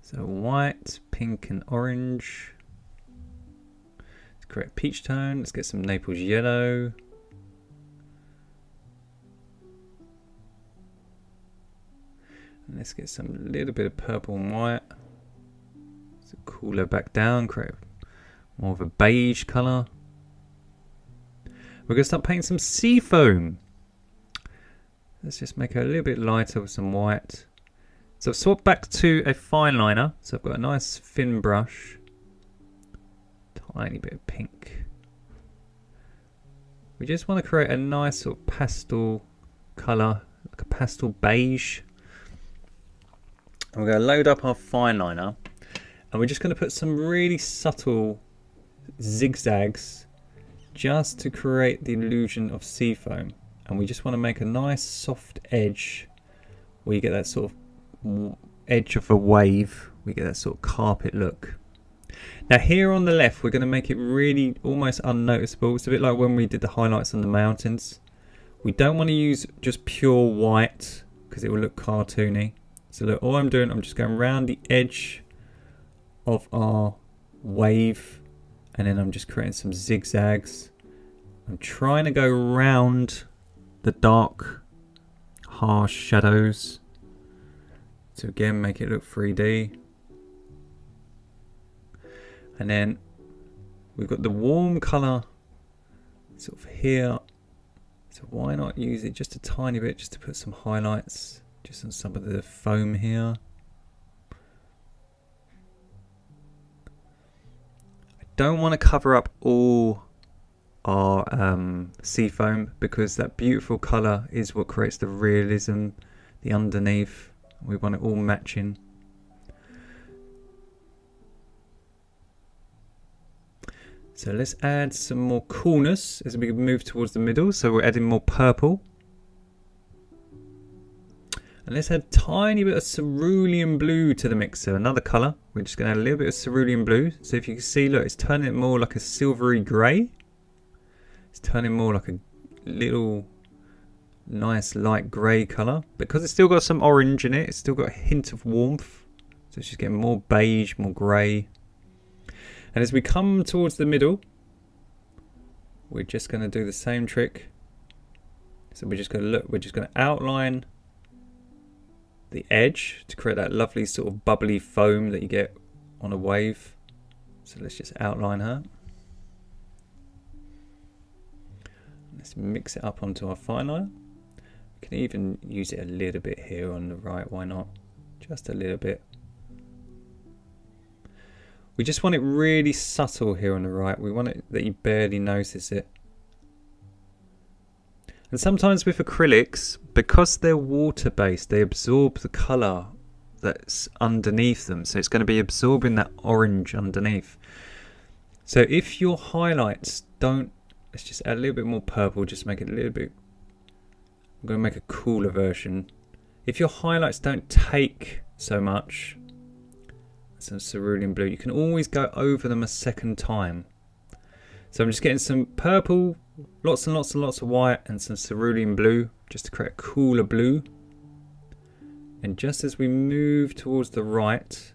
So white, pink and orange. Let's a peach tone. Let's get some Naples yellow. And let's get some little bit of purple and white. Cooler back down, create more of a beige colour. We're going to start painting some sea foam. Let's just make it a little bit lighter with some white. So I've swapped back to a fine liner. So I've got a nice thin brush. Tiny bit of pink. We just want to create a nice sort of pastel colour, like a pastel beige. And we're going to load up our fine liner. And we're just going to put some really subtle zigzags just to create the illusion of sea foam and we just want to make a nice soft edge where you get that sort of edge of a wave we get that sort of carpet look. Now here on the left we're going to make it really almost unnoticeable. It's a bit like when we did the highlights on the mountains. We don't want to use just pure white because it will look cartoony. So look all I'm doing I'm just going around the edge of our wave and then I'm just creating some zigzags. I'm trying to go around the dark, harsh shadows to again make it look 3D. And then we've got the warm colour sort of here. So why not use it just a tiny bit just to put some highlights just on some of the foam here. Don't want to cover up all our um, sea foam because that beautiful colour is what creates the realism, the underneath. We want it all matching. So let's add some more coolness as we move towards the middle. So we're adding more purple. And let's add a tiny bit of cerulean blue to the mixer, another colour. We're just going to add a little bit of cerulean blue. So if you can see, look, it's turning it more like a silvery grey. It's turning more like a little nice light grey colour. Because it's still got some orange in it, it's still got a hint of warmth. So it's just getting more beige, more grey. And as we come towards the middle, we're just going to do the same trick. So we're just going to look, we're just going to outline the edge to create that lovely sort of bubbly foam that you get on a wave. So let's just outline her. Let's mix it up onto our fine line. We can even use it a little bit here on the right, why not? Just a little bit. We just want it really subtle here on the right. We want it that you barely notice it. And sometimes with acrylics, because they're water-based, they absorb the colour that's underneath them. So it's going to be absorbing that orange underneath. So if your highlights don't, let's just add a little bit more purple, just make it a little bit, I'm going to make a cooler version. If your highlights don't take so much, some cerulean blue, you can always go over them a second time. So I'm just getting some purple, lots and lots and lots of white and some cerulean blue just to create a cooler blue. And just as we move towards the right,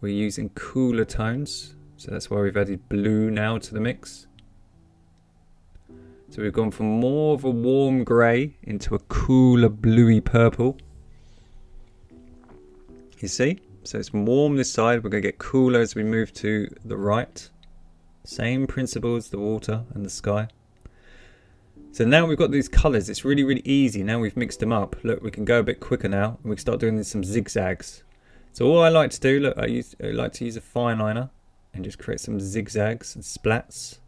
we're using cooler tones. So that's why we've added blue now to the mix. So we've gone from more of a warm grey into a cooler bluey purple. You see? So it's warm this side, we're going to get cooler as we move to the right. Same principle as the water and the sky. So now we've got these colours, it's really, really easy. Now we've mixed them up. Look, we can go a bit quicker now and we can start doing some zigzags. So all I like to do, look, I, use, I like to use a fine liner and just create some zigzags and splats.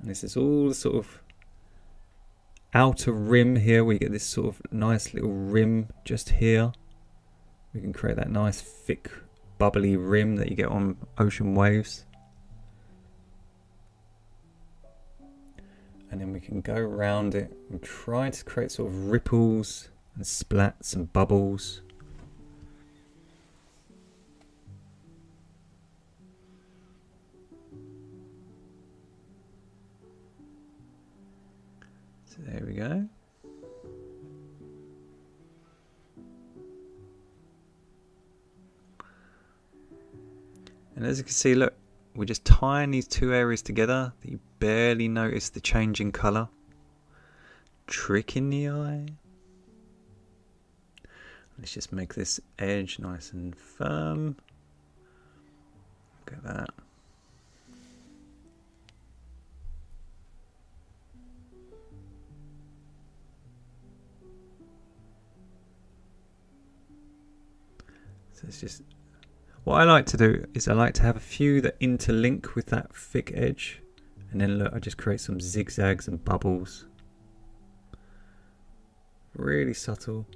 And this is all the sort of outer rim here. We get this sort of nice little rim just here. We can create that nice thick bubbly rim that you get on ocean waves. And then we can go around it and try to create sort of ripples and splats and bubbles. So there we go. And as you can see, look, we're just tying these two areas together barely notice the change in colour. Trick in the eye. Let's just make this edge nice and firm. Look at that. So it's just what I like to do is I like to have a few that interlink with that thick edge and then look I just create some zigzags and bubbles really subtle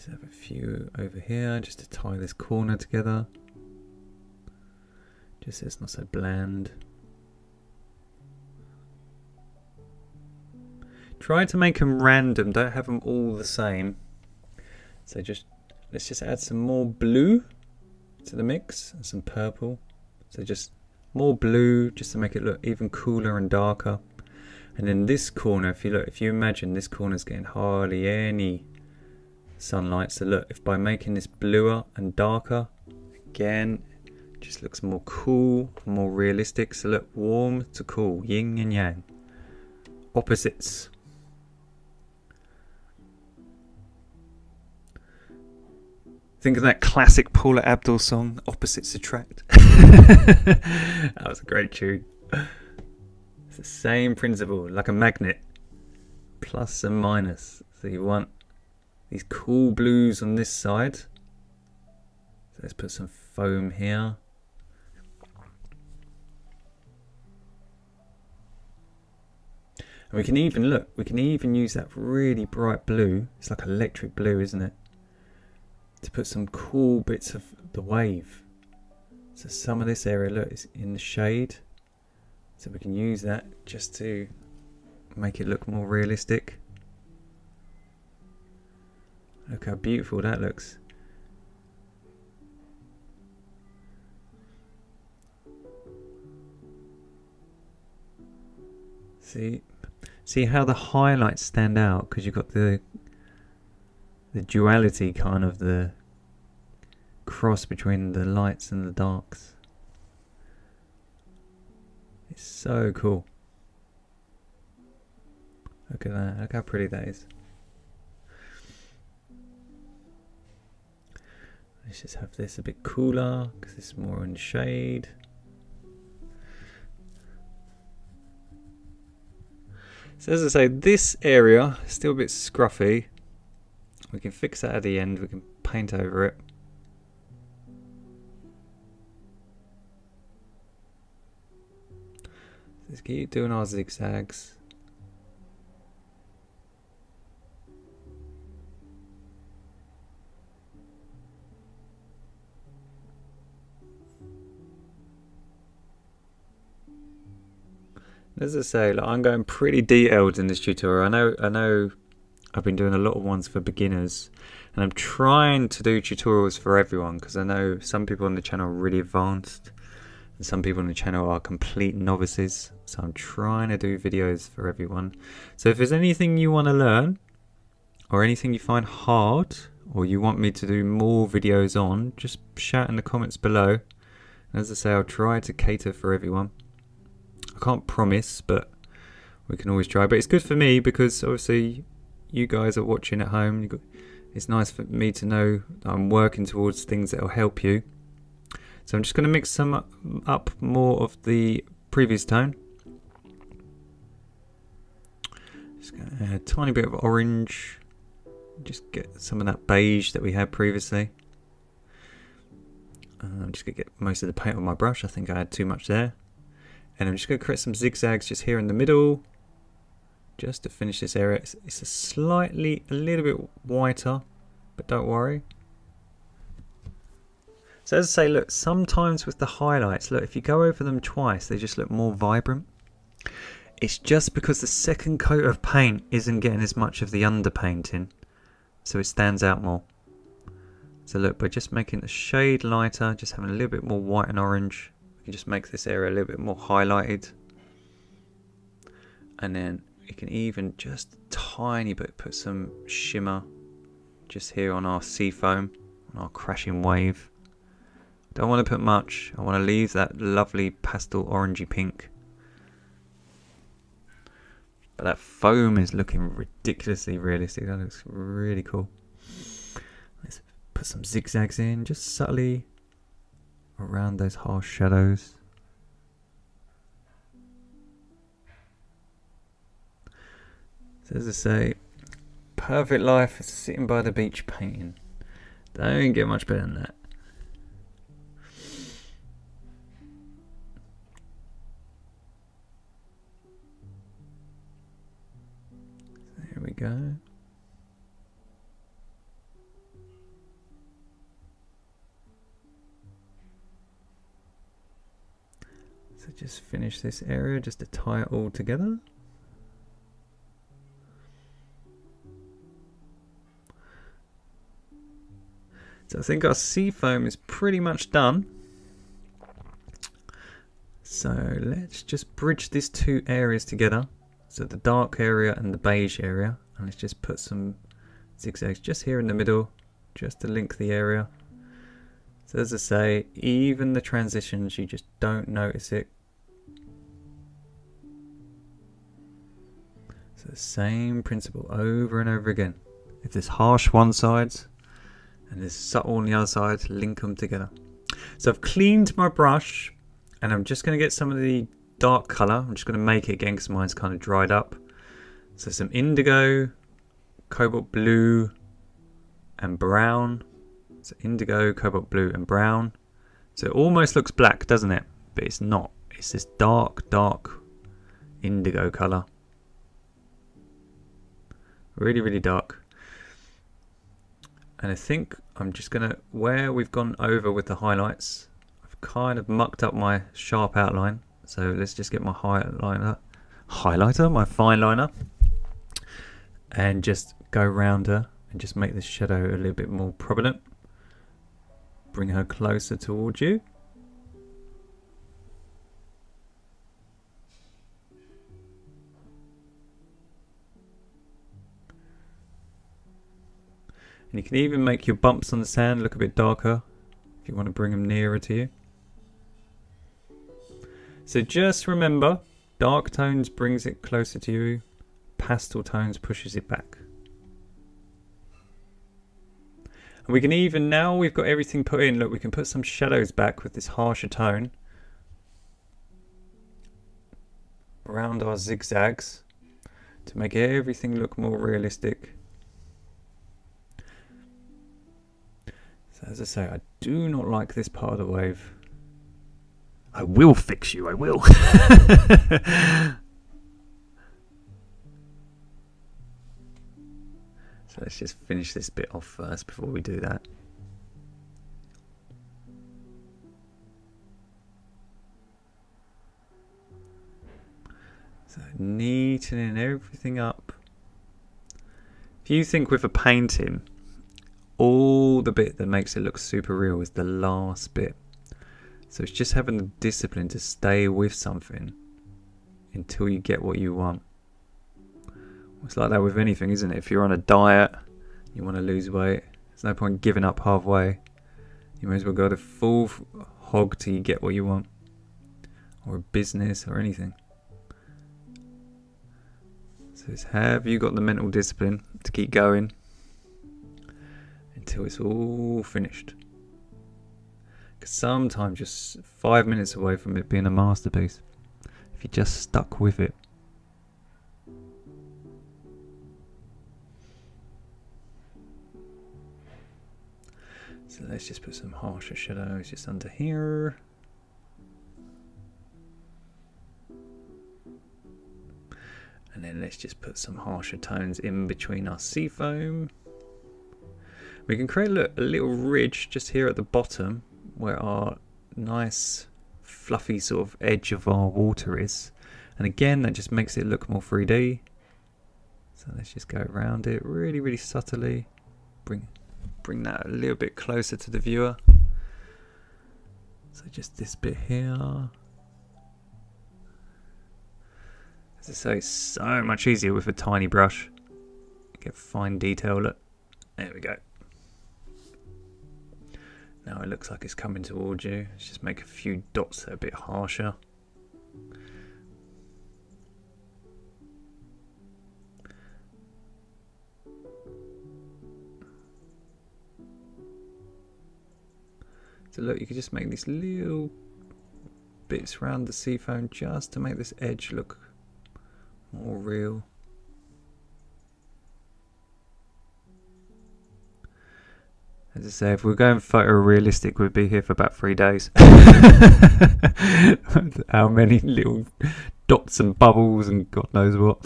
Let's have a few over here just to tie this corner together. Just so it's not so bland. Try to make them random, don't have them all the same. So just, let's just add some more blue to the mix and some purple. So just more blue just to make it look even cooler and darker. And then this corner, if you look, if you imagine this corner is getting hardly any sunlight. So look, if by making this bluer and darker, again, just looks more cool, more realistic. So look, warm to cool, yin and yang, opposites. Think of that classic Paula Abdul song, Opposites Attract. [LAUGHS] that was a great tune. It's the same principle, like a magnet, plus and minus. So you want these cool blues on this side. So let's put some foam here. And we can even look, we can even use that really bright blue. It's like electric blue, isn't it? To put some cool bits of the wave. So some of this area, look, is in the shade. So we can use that just to make it look more realistic. Look how beautiful that looks. See, see how the highlights stand out because you've got the the duality kind of the cross between the lights and the darks. It's so cool. Look at that. Look how pretty that is. Let's just have this a bit cooler because it's more in shade. So as I say, this area still a bit scruffy. We can fix that at the end, we can paint over it. Let's keep doing our zigzags. As I say, I'm going pretty detailed in this tutorial. I know, I know, I've been doing a lot of ones for beginners, and I'm trying to do tutorials for everyone because I know some people on the channel are really advanced, and some people on the channel are complete novices. So I'm trying to do videos for everyone. So if there's anything you want to learn, or anything you find hard, or you want me to do more videos on, just shout in the comments below. And as I say, I'll try to cater for everyone. I can't promise, but we can always try. But it's good for me because obviously you guys are watching at home. It's nice for me to know I'm working towards things that will help you. So I'm just going to mix some up more of the previous tone. Just going to add a tiny bit of orange. Just get some of that beige that we had previously. I'm just going to get most of the paint on my brush. I think I had too much there. And I'm just going to create some zigzags just here in the middle. Just to finish this area. It's, it's a slightly, a little bit whiter, but don't worry. So as I say, look, sometimes with the highlights, look, if you go over them twice, they just look more vibrant. It's just because the second coat of paint isn't getting as much of the underpainting, so it stands out more. So look, by just making the shade lighter, just having a little bit more white and orange, we can just make this area a little bit more highlighted. And then you can even just tiny bit put some shimmer just here on our sea foam on our crashing wave. Don't want to put much. I want to leave that lovely pastel orangey pink. But that foam is looking ridiculously realistic. That looks really cool. Let's put some zigzags in, just subtly around those harsh shadows. As I say, perfect life sitting by the beach painting. Don't get much better than that. There we go. So just finish this area just to tie it all together. So I think our sea foam is pretty much done. So let's just bridge these two areas together. So the dark area and the beige area. And let's just put some zigzags just here in the middle, just to link the area. So as I say, even the transitions, you just don't notice it. So the same principle over and over again. If there's harsh one sides, and there's subtle on the other side link them together. So I've cleaned my brush and I'm just going to get some of the dark colour. I'm just going to make it again because mine's kind of dried up. So some indigo cobalt blue and brown. So indigo cobalt blue and brown. So it almost looks black doesn't it? But it's not. It's this dark dark indigo colour. Really really dark and I think I'm just going to, where we've gone over with the highlights, I've kind of mucked up my sharp outline. So let's just get my highlighter, highlighter, my fine liner, and just go around her and just make the shadow a little bit more prominent. Bring her closer towards you. And you can even make your bumps on the sand look a bit darker if you want to bring them nearer to you. So just remember, dark tones brings it closer to you, pastel tones pushes it back. And we can even, now we've got everything put in, look, we can put some shadows back with this harsher tone. Around our zigzags to make everything look more realistic. As I say, I do not like this part of the wave. I will fix you, I will. [LAUGHS] so let's just finish this bit off first before we do that. So neatening everything up. If you think with a painting, all the bit that makes it look super real is the last bit. So it's just having the discipline to stay with something until you get what you want. It's like that with anything, isn't it? If you're on a diet, you want to lose weight, there's no point giving up halfway. You may as well go the full hog till you get what you want. Or a business or anything. So it's have you got the mental discipline to keep going until it's all finished. Because sometimes just five minutes away from it being a masterpiece, if you just stuck with it. So let's just put some harsher shadows just under here. And then let's just put some harsher tones in between our sea foam. We can create a little ridge just here at the bottom where our nice fluffy sort of edge of our water is. And again, that just makes it look more 3D. So let's just go around it really, really subtly. Bring, bring that a little bit closer to the viewer. So just this bit here. As I say, so much easier with a tiny brush. Get fine detail, look. There we go. Now it looks like it's coming towards you. Let's just make a few dots that are a bit harsher. So look, you can just make these little bits around the seafoam just to make this edge look more real. As I say, if we're going photorealistic, we'd be here for about three days. [LAUGHS] How many little dots and bubbles and God knows what.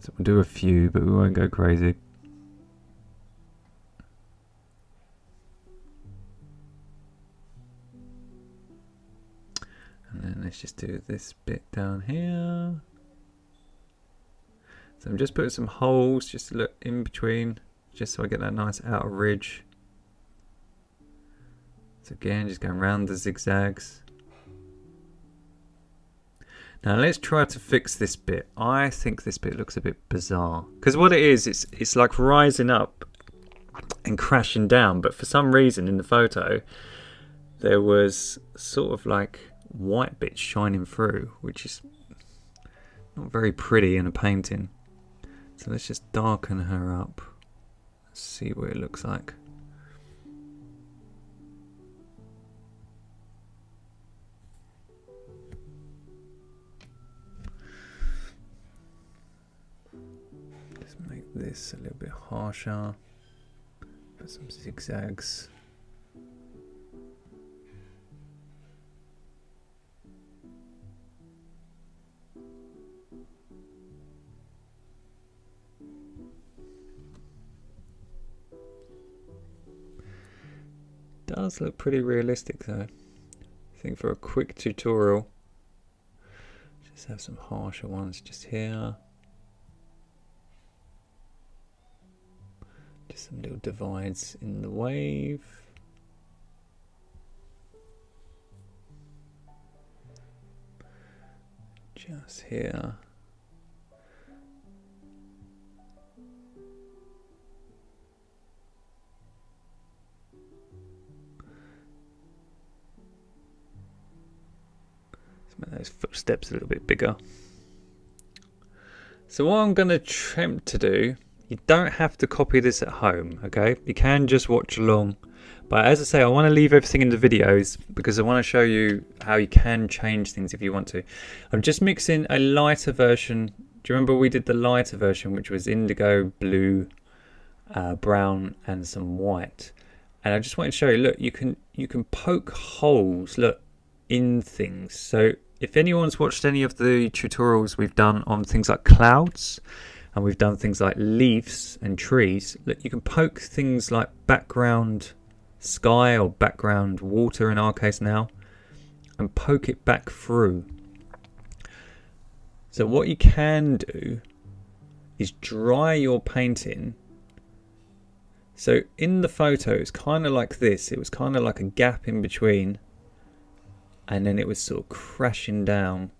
So we'll do a few, but we won't go crazy. And let's just do this bit down here. So I'm just putting some holes just to look in between, just so I get that nice outer ridge. So again, just going around the zigzags. Now let's try to fix this bit. I think this bit looks a bit bizarre. Because what it is, it's, it's like rising up and crashing down. But for some reason in the photo, there was sort of like white bits shining through, which is not very pretty in a painting. So let's just darken her up. see what it looks like. Just make this a little bit harsher. Put some zigzags. Does look pretty realistic though. I think for a quick tutorial, just have some harsher ones just here. Just some little divides in the wave. Just here. Those footsteps a little bit bigger. So what I'm going to attempt to do you don't have to copy this at home, okay? You can just watch along. But as I say, I want to leave everything in the videos because I want to show you how you can change things if you want to. I'm just mixing a lighter version. Do you remember we did the lighter version, which was indigo, blue, uh, brown, and some white. And I just want to show you, look, you can you can poke holes, look, in things. So if anyone's watched any of the tutorials we've done on things like clouds, and we've done things like leaves and trees. Look, you can poke things like background sky or background water in our case now and poke it back through. So what you can do is dry your painting. So in the photo it's kind of like this. It was kind of like a gap in between and then it was sort of crashing down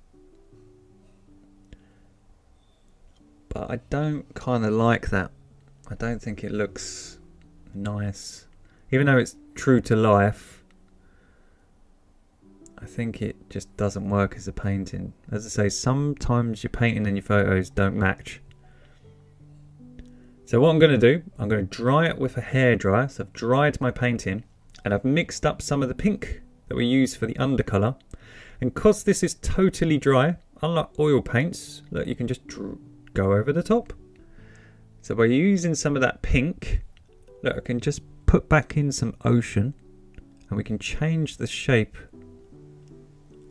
But I don't kind of like that. I don't think it looks nice. Even though it's true to life, I think it just doesn't work as a painting. As I say, sometimes your painting and your photos don't match. So what I'm going to do, I'm going to dry it with a hairdryer. So I've dried my painting and I've mixed up some of the pink that we use for the undercolour. And because this is totally dry, unlike oil paints, look, you can just go over the top. So by using some of that pink, look, I can just put back in some ocean and we can change the shape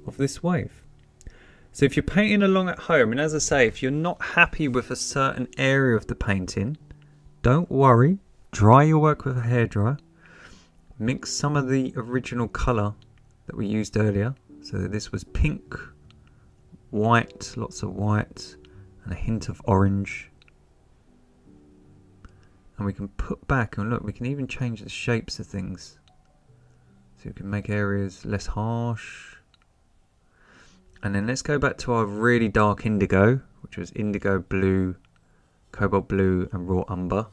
of this wave. So if you're painting along at home, and as I say, if you're not happy with a certain area of the painting, don't worry, dry your work with a hairdryer, mix some of the original colour that we used earlier. So this was pink, white, lots of white, and a hint of orange. And we can put back and look, we can even change the shapes of things. So we can make areas less harsh. And then let's go back to our really dark indigo, which was indigo blue, cobalt blue, and raw umber.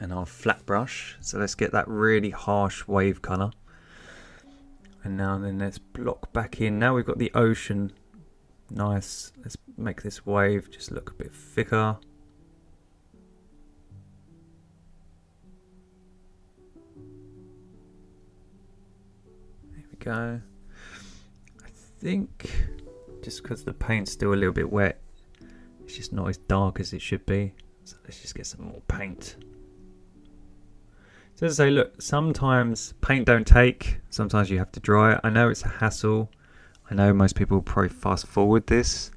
And our flat brush. So let's get that really harsh wave colour. And now then let's block back in. Now we've got the ocean. Nice. Let's make this wave just look a bit thicker. There we go. I think just because the paint's still a little bit wet, it's just not as dark as it should be. So let's just get some more paint. So as I say, look, sometimes paint don't take, sometimes you have to dry it. I know it's a hassle. I know most people probably fast forward this,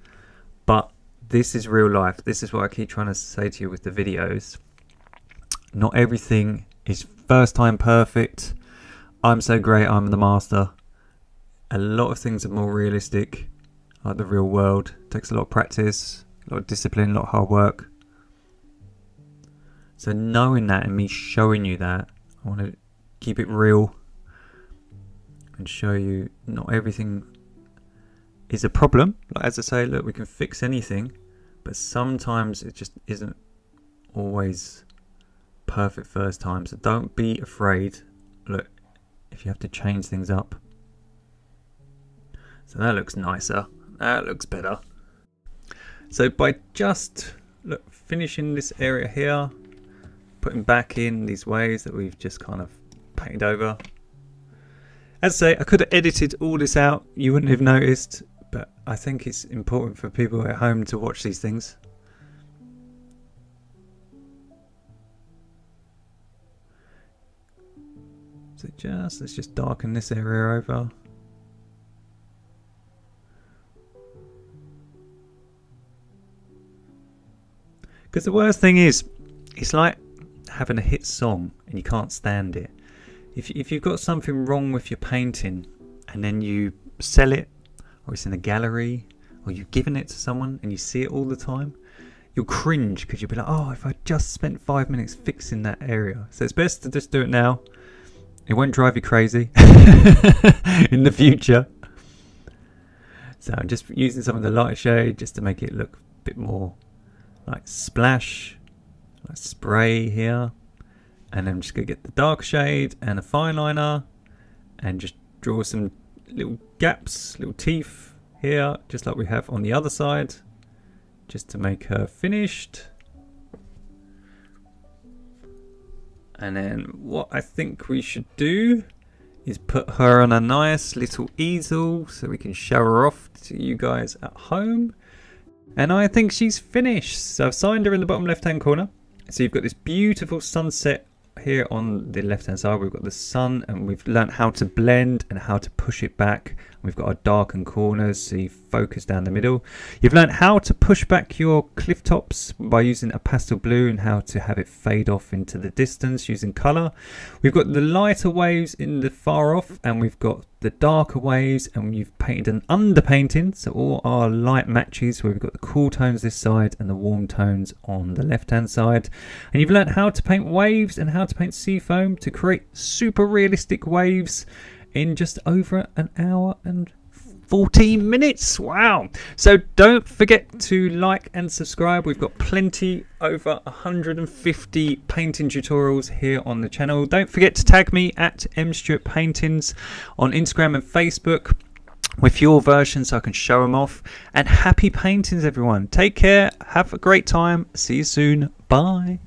but this is real life. This is what I keep trying to say to you with the videos. Not everything is first time perfect. I'm so great, I'm the master. A lot of things are more realistic like the real world. It takes a lot of practice, a lot of discipline, a lot of hard work. So knowing that and me showing you that, I want to keep it real and show you not everything is a problem. Like as I say, look, we can fix anything, but sometimes it just isn't always perfect first time. So don't be afraid. Look, if you have to change things up. So that looks nicer. That looks better. So by just look, finishing this area here, putting back in these waves that we've just kind of painted over. As I say, I could have edited all this out, you wouldn't have noticed, but I think it's important for people at home to watch these things. So just, let's just darken this area over. Because the worst thing is, it's like having a hit song and you can't stand it. If, if you've got something wrong with your painting and then you sell it, or it's in a gallery, or you've given it to someone and you see it all the time, you'll cringe because you'll be like, oh, if I just spent five minutes fixing that area. So it's best to just do it now. It won't drive you crazy [LAUGHS] in the future. So I'm just using some of the light shade just to make it look a bit more like splash, spray here. And I'm just going to get the dark shade and a fine liner and just draw some little gaps, little teeth here, just like we have on the other side, just to make her finished. And then what I think we should do is put her on a nice little easel so we can show her off to you guys at home. And I think she's finished. So I've signed her in the bottom left hand corner. So you've got this beautiful sunset here on the left hand side. We've got the sun and we've learned how to blend and how to push it back we've got our darkened corners you focus down the middle. You've learned how to push back your cliff tops by using a pastel blue and how to have it fade off into the distance using color we've got the lighter waves in the far off and we've got the darker waves and you've painted an underpainting. So all our light matches where we've got the cool tones this side and the warm tones on the left hand side. And you've learned how to paint waves and how to paint sea foam to create super realistic waves in just over an hour and 14 minutes. Wow. So don't forget to like and subscribe. We've got plenty over 150 painting tutorials here on the channel. Don't forget to tag me at M Stewart Paintings on Instagram and Facebook with your version so I can show them off. And happy paintings, everyone. Take care. Have a great time. See you soon. Bye.